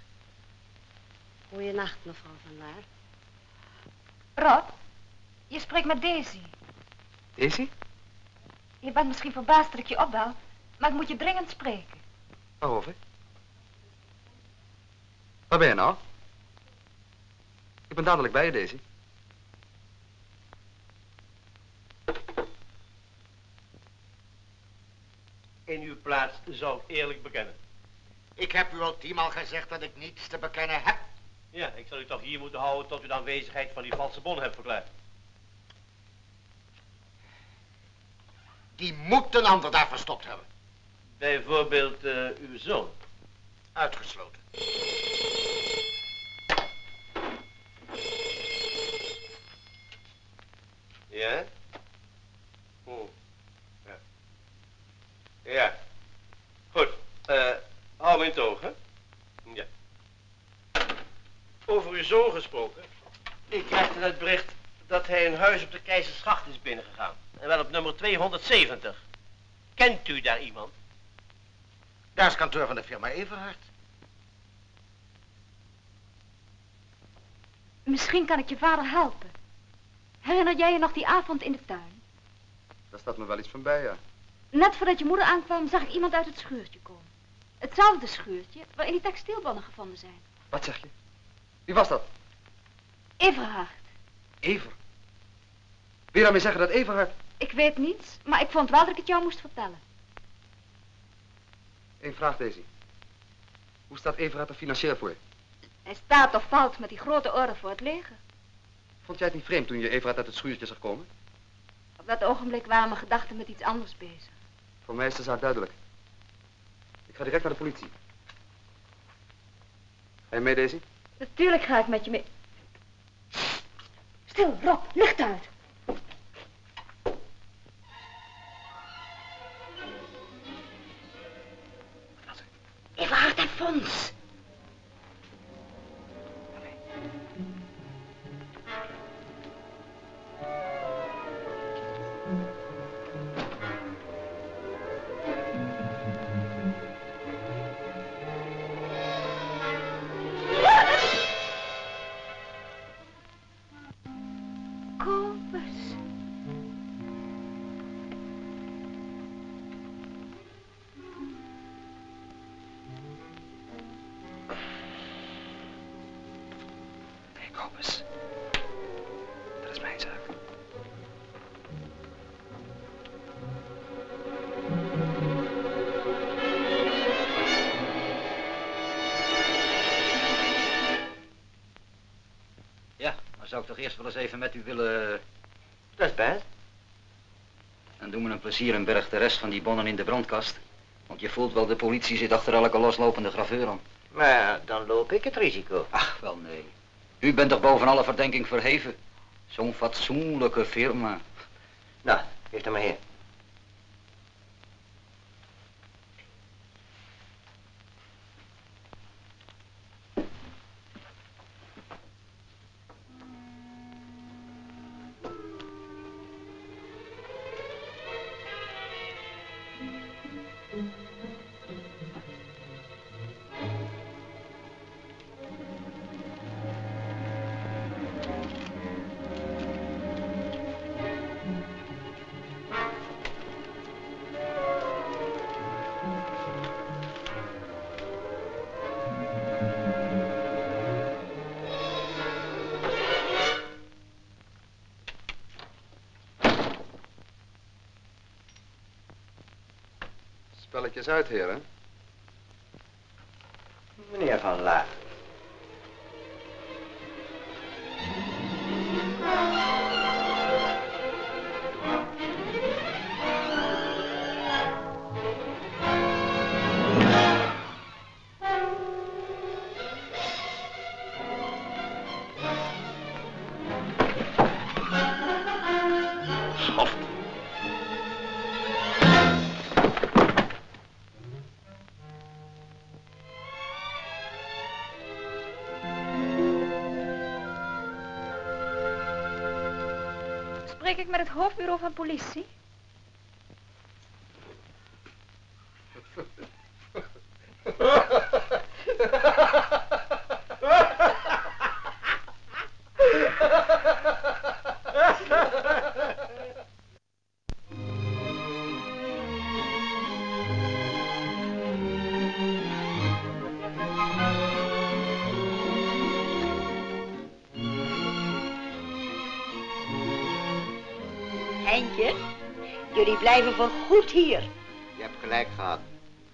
Speaker 5: Goeienacht, mevrouw Van Laar.
Speaker 9: Rob, je spreekt met Daisy.
Speaker 20: Daisy?
Speaker 9: Je bent misschien verbaasd dat ik je opbel, maar ik moet je dringend spreken.
Speaker 20: Waarover? Waar ben je nou? Ik ben dadelijk bij je, Daisy.
Speaker 23: in uw plaats zou eerlijk bekennen.
Speaker 17: Ik heb u al tienmaal gezegd dat ik niets te bekennen heb.
Speaker 23: Ja, ik zal u toch hier moeten houden tot u de aanwezigheid van die valse bon hebt verklaard.
Speaker 17: Die moet een ander daar verstopt hebben.
Speaker 23: Bijvoorbeeld eh, uw zoon.
Speaker 17: Uitgesloten.
Speaker 13: Ja? Ja. Goed. Uh, hou me in het oog, hè? Ja. Over uw
Speaker 19: zoon gesproken. Ik krijgde het bericht dat hij een huis op de Keizersgracht is binnengegaan. En wel op nummer 270. Kent u daar iemand?
Speaker 17: Daar is kantoor van de firma Everhard.
Speaker 9: Misschien kan ik je vader helpen. Herinner jij je nog die avond in de tuin?
Speaker 20: Daar staat me wel iets van bij, ja.
Speaker 9: Net voordat je moeder aankwam, zag ik iemand uit het schuurtje komen. Hetzelfde schuurtje waarin die textielbonnen gevonden zijn.
Speaker 20: Wat zeg je? Wie was dat?
Speaker 9: Everhard.
Speaker 20: Ever. Wil je daarmee zeggen dat Everhard...
Speaker 9: Ik weet niets, maar ik vond wel dat ik het jou moest vertellen.
Speaker 20: Eén vraag, Daisy. Hoe staat Everhard er financieel voor?
Speaker 9: Hij staat of valt met die grote orde voor het leger.
Speaker 20: Vond jij het niet vreemd toen je Everhard uit het schuurtje zag komen?
Speaker 9: Op dat ogenblik waren mijn gedachten met iets anders bezig.
Speaker 20: Voor mij is de zaak duidelijk. Ik ga direct naar de politie. Ga je mee, Daisy?
Speaker 9: Natuurlijk ga ik met je mee. Stil, Rob, licht uit.
Speaker 4: Everhard en Fons.
Speaker 10: Wel eens even met u willen...
Speaker 8: Dat is best.
Speaker 10: Dan doen we een plezier en berg de rest van die bonnen in de brandkast. Want je voelt wel, de politie zit achter elke loslopende graveur aan.
Speaker 8: Maar dan loop ik het risico.
Speaker 10: Ach, wel nee. U bent toch boven alle verdenking verheven? Zo'n fatsoenlijke firma.
Speaker 8: Nou, geef hem maar hier.
Speaker 20: Spelletjes uit, heren.
Speaker 8: Meneer Van Laag.
Speaker 9: Het
Speaker 2: blijven voor goed hier.
Speaker 17: Je hebt gelijk gehad.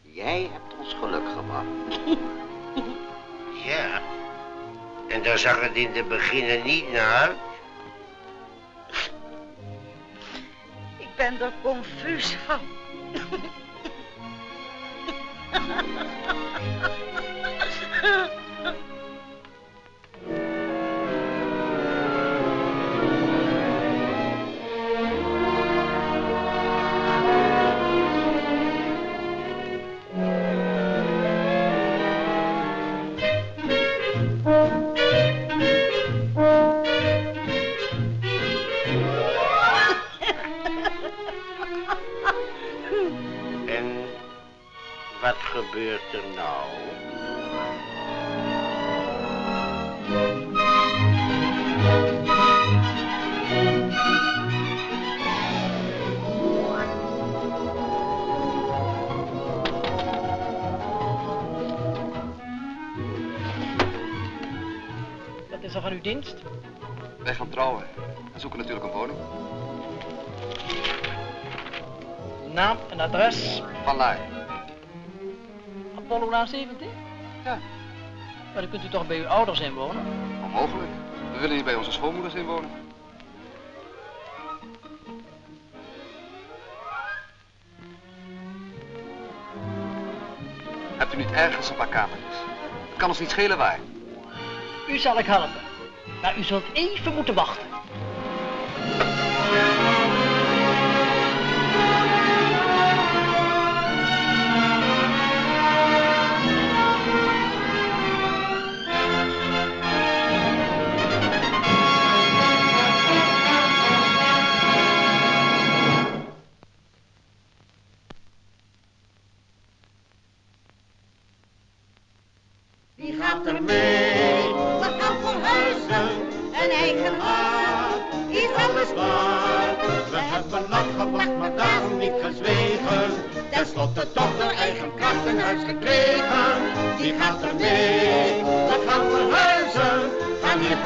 Speaker 17: Jij hebt ons geluk gebracht.
Speaker 13: Ja. En daar zag het in het begin niet naar uit.
Speaker 2: Ik ben er confuus
Speaker 13: gebeurt er nou?
Speaker 1: Wat is er van uw dienst?
Speaker 20: Wij gaan trouwen en zoeken natuurlijk een woning.
Speaker 1: Naam en adres.
Speaker 20: Van Laar.
Speaker 1: Apollo 17?
Speaker 20: Ja.
Speaker 1: Maar dan kunt u toch bij uw ouders inwonen?
Speaker 20: Onmogelijk. We willen hier bij onze schoonmoeders inwonen. Hebt u niet ergens een paar kamertjes? Het kan ons niet schelen waar.
Speaker 1: U zal ik helpen. Maar u zult even moeten wachten.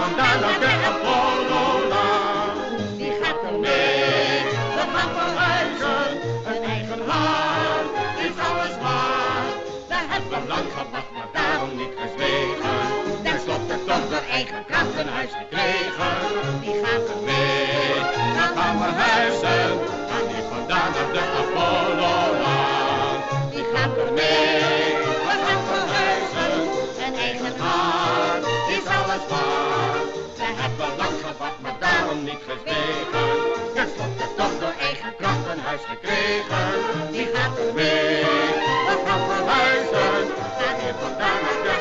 Speaker 5: Vandaan naar de Apollo-land. Wie gaat er mee? We gaan verhuizen, een eigen hart is alles waard. We hebben lang gewacht, maar daarom niet gezwegen. Ten slotte toch door eigen kracht huis gekregen. Wie gaat er mee? Gaan verhuizen, gaan hier vandaan naar de Apollo-land. Wie gaat er mee? We We hebben lang gewacht, maar daarom niet gezwegen. Ten slotte toch door eigen kracht een huis gekregen. Wie gaat er mee? We gaan verhuizen, gaan hier vandaan naar de.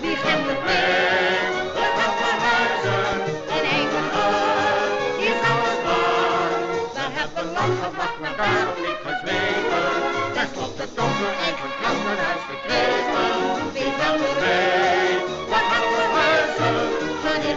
Speaker 5: Wie gaat er mee? We gaan verhuizen, een eigen hart is alles waard. We hebben lang gewacht, maar daarom niet gezwegen. Ten slotte toch door eigen kracht een huis gekregen. Wie gaat er